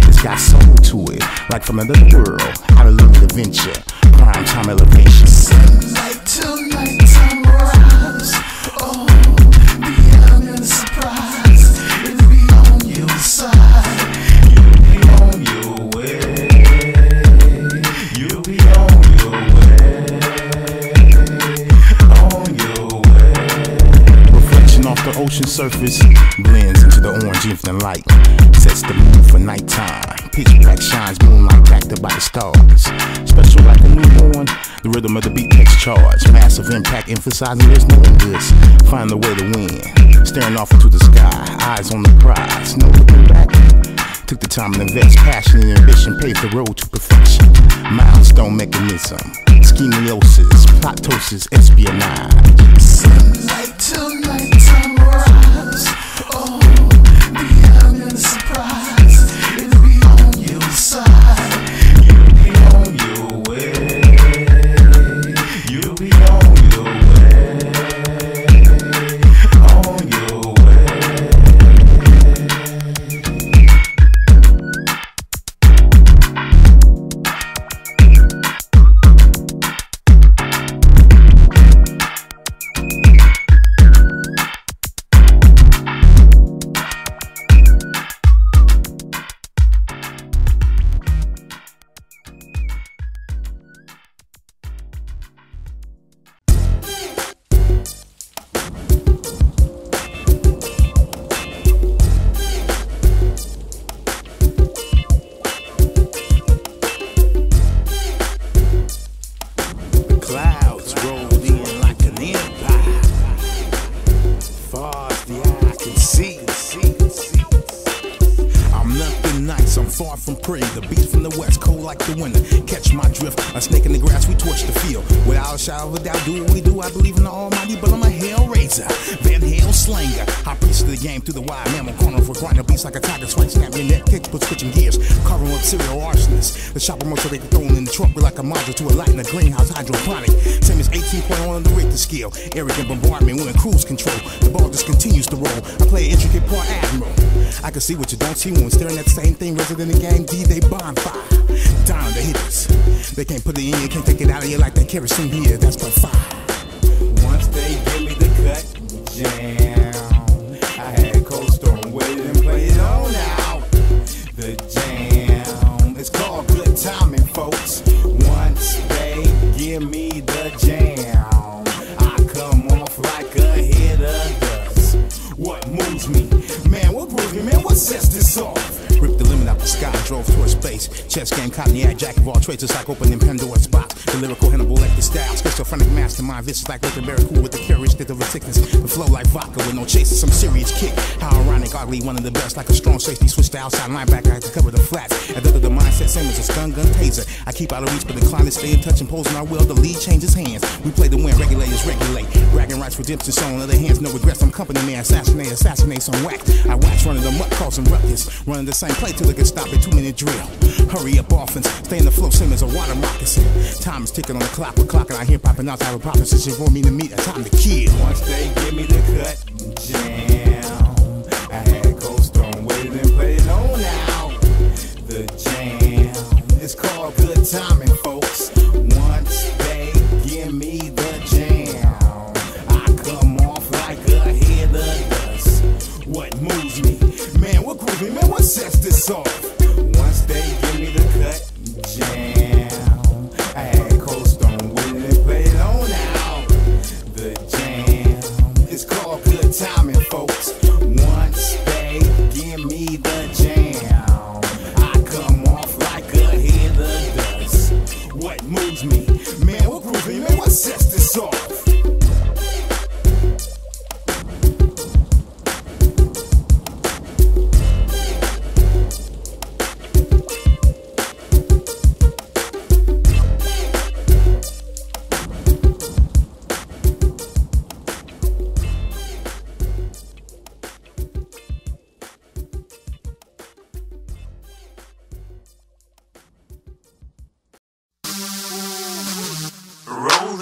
It's got soul to it, like from another world. Limited adventure, prime time elevation. Sunlight till nighttime rise. Oh, beyond any surprise. It'll be on your side. You'll be on your way. You'll be on your way. On your way. Reflection off the ocean surface light. Sets the mood for nighttime. Pitch black shines moonlight backed by the stars. Special like a newborn. The rhythm of the beat takes charge. Massive impact emphasizing there's no this. Find the way to win. Staring off into the sky. Eyes on the prize. No looking back. Took the time to invest, passion and ambition paved the road to perfection. Milestone mechanism, schemiosis, platosis, espionage. Scale. Arrogant bombardment, we're cruise control. The ball just continues to roll. I play an intricate part admiral. I can see what you don't see when staring at the same thing. Resident in game D, they bonfire. Down the hitters. They can't put it in, you can't take it out of you like that kerosene here. That's but fire. It's like opening Pandora's box. The lyrical Hannibal Lecter style. Schizophrenic mastermind. Vicious like Looking Barracuda with the characteristic of a sickness. The flow like vodka with no chaser. Some serious kick. One of the best. Like a strong safety. Switch to outside linebacker. I can cover the flats. At the, the mindset, same as a stun gun taser. I keep out of reach, but incline to stay in touch and pose in our will. The lead changes hands. We play the win, regulators regulate. Bragging rights, redemption, so on other hands, no regrets. I'm company man, assassinate, assassinate some whack. I watch running them up, causing ruckus. Running the same play till it can stop a two minute drill. Hurry up, offense, stay in the flow, same as a water moccasin. Time is ticking on the clock, we're clocking. I hear popping out, I have a proposition for me to meet, a time to kill. Once they give me the cut jam,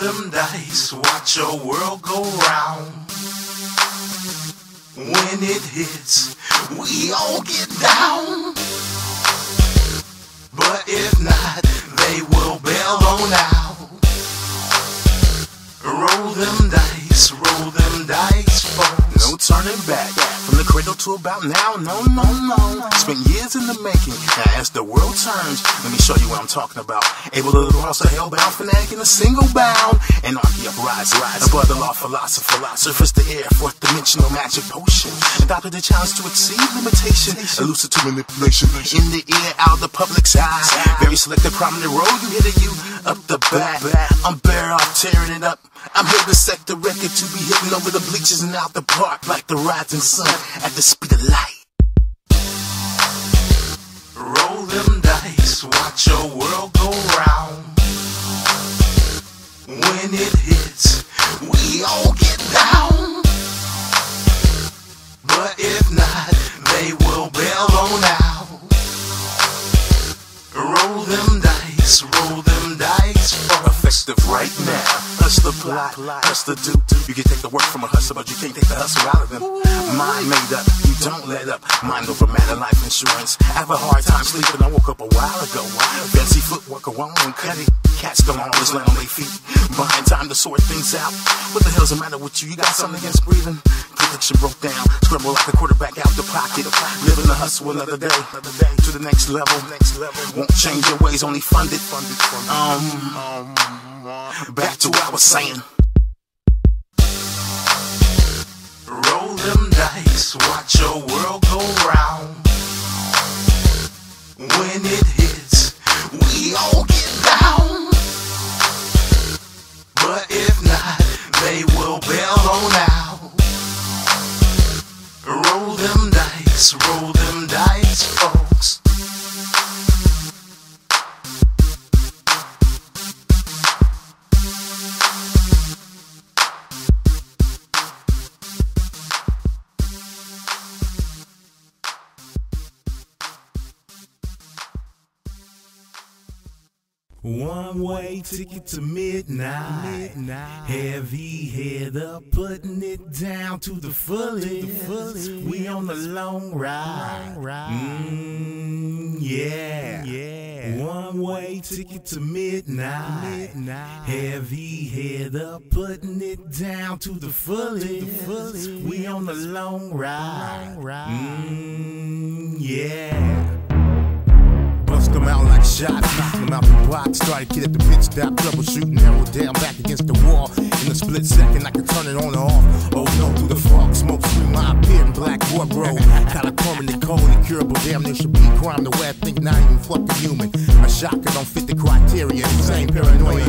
them dice, watch your world go round. When it hits, we all get down. But if not, they will bail on out. Roll them dice, roll them dice, folks. No turning back. The cradle to about now, no, no, no. Spent years in the making. Now as the world turns, let me show you what I'm talking about. Able to house of hellbound fanatic in a single bound. Anarchy uprise, rise above the law, philosopher. Surface the air, fourth dimensional magic potion. Adopted the challenge to exceed limitation. Elusive to manipulation. In the ear, out the public's eye. Very selective, prominent road you hit it, you up the back. I'm bare off, tearing it up. I'm here to set the record to be hitting over the bleachers and out the park like the rising sun at the speed of light. Roll them dice, watch your world go round. When it hits, we all get down. But if not, they will bail on out. Roll them dice, roll them dice for effective right now. The plot, the do. You can take the work from a hustler, but you can't take the hustle out of them. Mind made up, you don't let up. Mind over matter, life insurance. Have a hard time sleeping, I woke up a while ago. Fancy footwork, a woman cut Cats don't always land on their feet. Buying time to sort things out. What the hell's the matter with you? You got something against breathing? Prediction broke down. Scramble like a quarterback out the pocket. Living the hustle another day. To the next level. Next level. Won't change your ways, only fund it. Um, back to what I was saying. Roll them dice, watch your world go round. When it hits, we all bail on out. Roll them dice, roll them dice, folks. One way ticket to midnight. Heavy head up, putting it down to the fullest. We on the long ride. Mm, yeah. Yeah. One way ticket to midnight. Heavy head up, putting it down to the fullest. We on the long ride. Mm, yeah. Them out like shots, knock them out the box. Started kid at the pitch stop, troubleshooting, narrow down back against the wall. In a split second, I could turn it on or off. Oh no, through the fog, smoke scream, I appear in black wardrobe. Kinda permanent, cold, incurable, damn near should be crime. The way I think, not even fucking human. A shocker don't fit the criteria, insane, paranoia.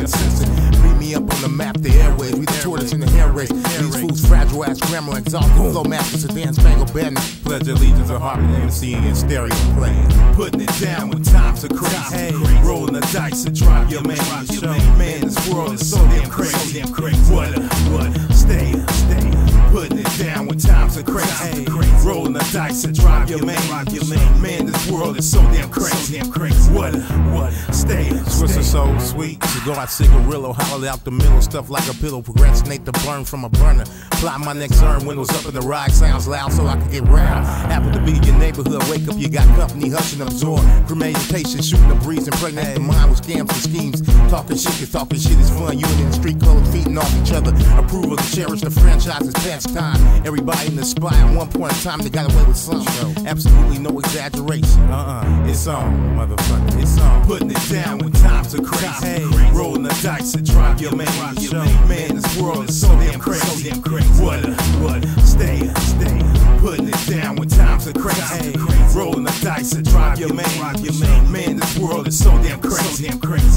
Beat me up on the map, the airways. We the tortoise in the hare race. These fools fragile ass grammar, exalted flow masters, sedan spangled banner. Pledge allegiance to Harvard MC and stereo playing. Putting it down when times are crazy. Hey, rolling the dice to drive your man. Man, this world is so damn crazy. What a, what a, stay, stay. Down when times are crazy. Rolling the dice and drive your man. Man, this world is so damn crazy. What what stay, Twisted stay. so sweet. Cigar, cigarillo, hollowed out the middle, stuff like a pillow. Procrastinate the burn from a burner. Plot my next urn, windows up in the ride, sounds loud so I can get round. Happen to be in your neighborhood, wake up, you got company, hush and absorb. Premeditation, shooting the breeze, impregnate the mind with scams and schemes. Talking shit, cause talking shit is fun. You and in the street clothes, feeding off each other. Approval to cherish the franchise's pastime. Everybody in the spot at one point in time, they got away with something. Absolutely no exaggeration. Uh-uh, it's on, motherfucker, it's on. Putting it down when times are crazy. Hey, Rolling the dice and drive your man. Man, this world is so damn crazy. What a, what a, stay, stay. Putting it down when times are crazy. Rolling the dice and drive your man. Man, this world is so damn crazy.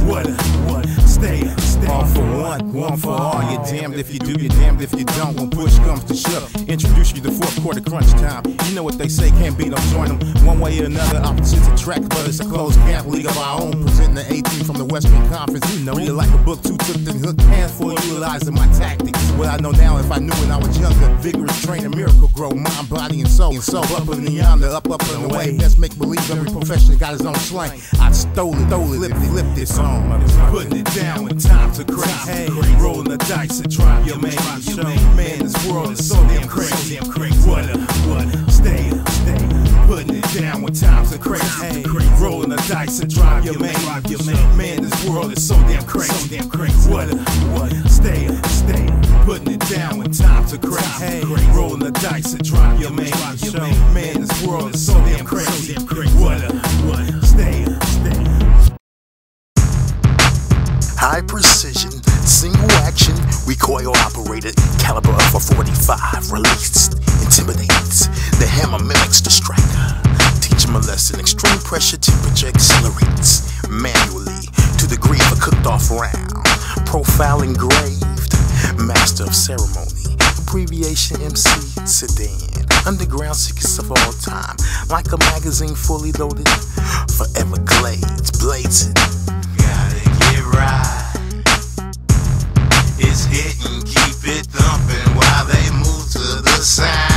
What a, what a, stay, stay. All for one, one for all. You're damned if you do, you're damned if you don't. When push comes to shove, introduce you to fourth quarter crunch time. You know what they say, can't beat them, join them. One way or another, opposites attract, but it's a closed camp, league of our own. Presenting the 18 from the Western Conference. You know, you like a book, two took the hook, handful, utilizing my tactics. What I know now, if I knew when I was younger, vigorous training, miracle grow, mind, body, and soul. And so, up beyond the up, up and the way. Let's make believe every profession got his own slang. I stole it, stole it, flipped it, this song, motherfucker. Putting it down when times are crazy. Hey, rolling the dice and drive your man. Man, this world is so damn crazy. What up, what up? Stay up, stay up. Putting it down when times are crazy. Hey, rolling the dice and drive your man. Your man, this world is so damn crazy. Damn crazy. What up, what up? Stay up, stay up. Putting it down when times are crazy. Hey, rolling the dice and drive your man. Your man, this world is so damn crazy. What up, what up? Stay up, stay up. High precision, single action, recoil operated, caliber of a 45, released, intimidates. The hammer mimics the striker. Teach him a lesson, extreme pressure temperature accelerates manually to the degree of cooked off round. Profile engraved, master of ceremony, abbreviation MC sedan. Underground sickest of all time, like a magazine fully loaded. Forever glades, blazing. Gotta get right. It's hitting, keep it thumping while they move to the sound.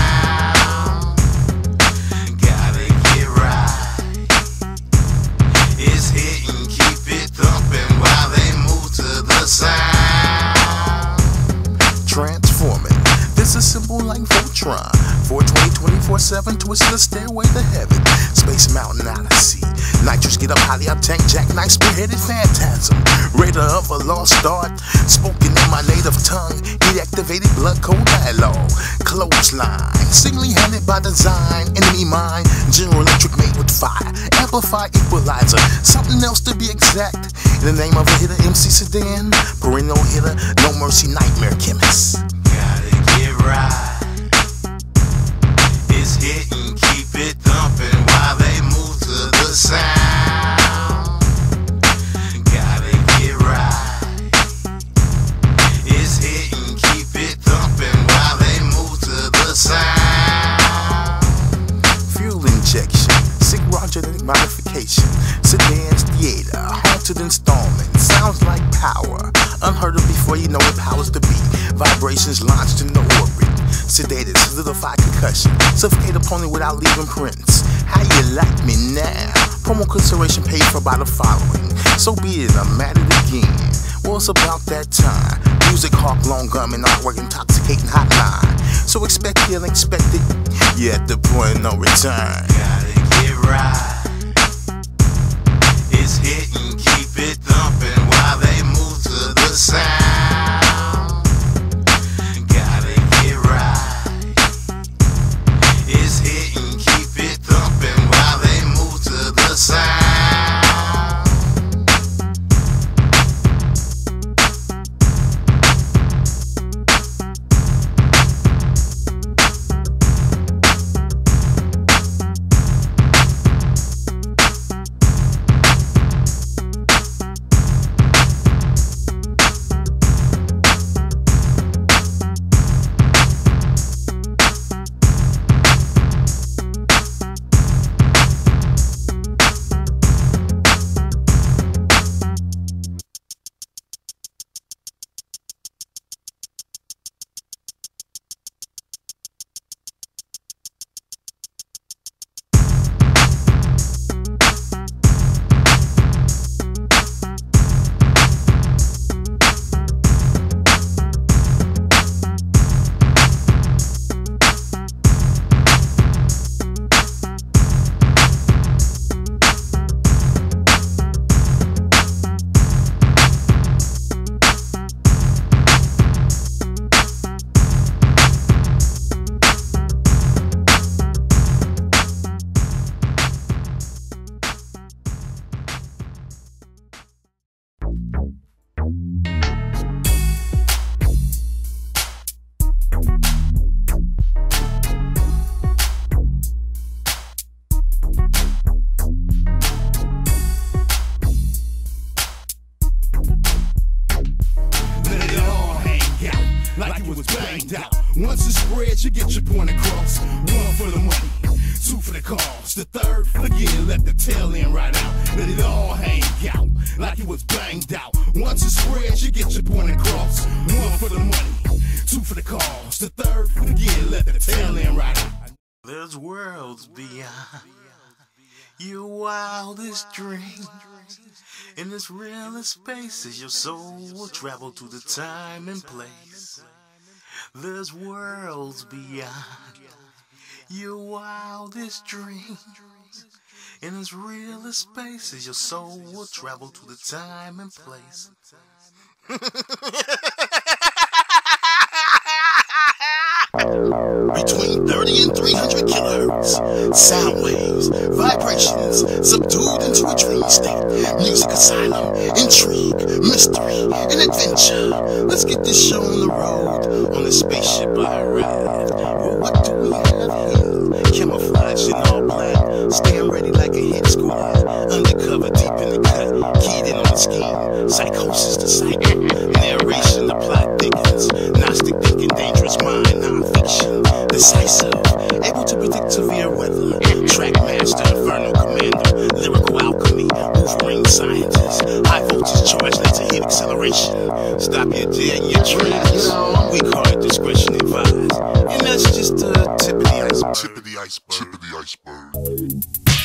Voltron. 420 24 7 twist the stairway to heaven. Space Mountain Odyssey. Nitrous get up highly up tank jackknife spearheaded phantasm. Raider of a lost art. Spoken in my native tongue. Deactivated blood code dialogue. Clothesline. Singly handed by design. Enemy mine. General Electric made with fire. Amplify equalizer. Something else to be exact. In the name of a hitter, MC Sedan. Perennial hitter. No mercy nightmare chemist. Gotta get right. It thumping while they move to the sound. Gotta get right. It's hitting, keep it thumping while they move to the sound. Fuel injection, sick raw modification, sedans theater, haunted installment, sounds like power. Unheard of before you know it powers the beat. Vibrations launched in the orbit. Sedated, solidified concussion. Suffocate opponent without leaving prints. How you like me now? Promo consideration paid for by the following. So be it, I'm at it again. Well, it's about that time. Music, hawk, long gum, and artwork, intoxicating hotline. So expect the unexpected. You're at the point no return. Gotta get right. It's hitting, keep it thumping while they move to the sound. Wildest dreams. In this realest spaces, your soul will travel to the time and place. There's worlds beyond your wildest dreams. In its realest spaces, your soul will travel to the time and place. Between 30 and 300 kilohertz. Sound waves, vibrations, subdued into a dream state. Music asylum, intrigue, mystery, and adventure. Let's get this show on the road. On the spaceship I ride. Well, what do we have here? Camouflage in all black. Staying ready like a hit squad. Undercover, deep in the cut. Keyed in on the scheme. Psychosis, the cycle. Narration, the plot thickens. Gnostic thinking, dangerous mind, Decisive, able to predict severe weather. Track master, infernal commander. Lyrical alchemy, Wolverine scientist. High voltage charge, laser heat acceleration. Stop your dead in your tracks. Weak heart, discretion advised. And that's just the tip of the iceberg. Tip of the iceberg. Tip of the iceberg.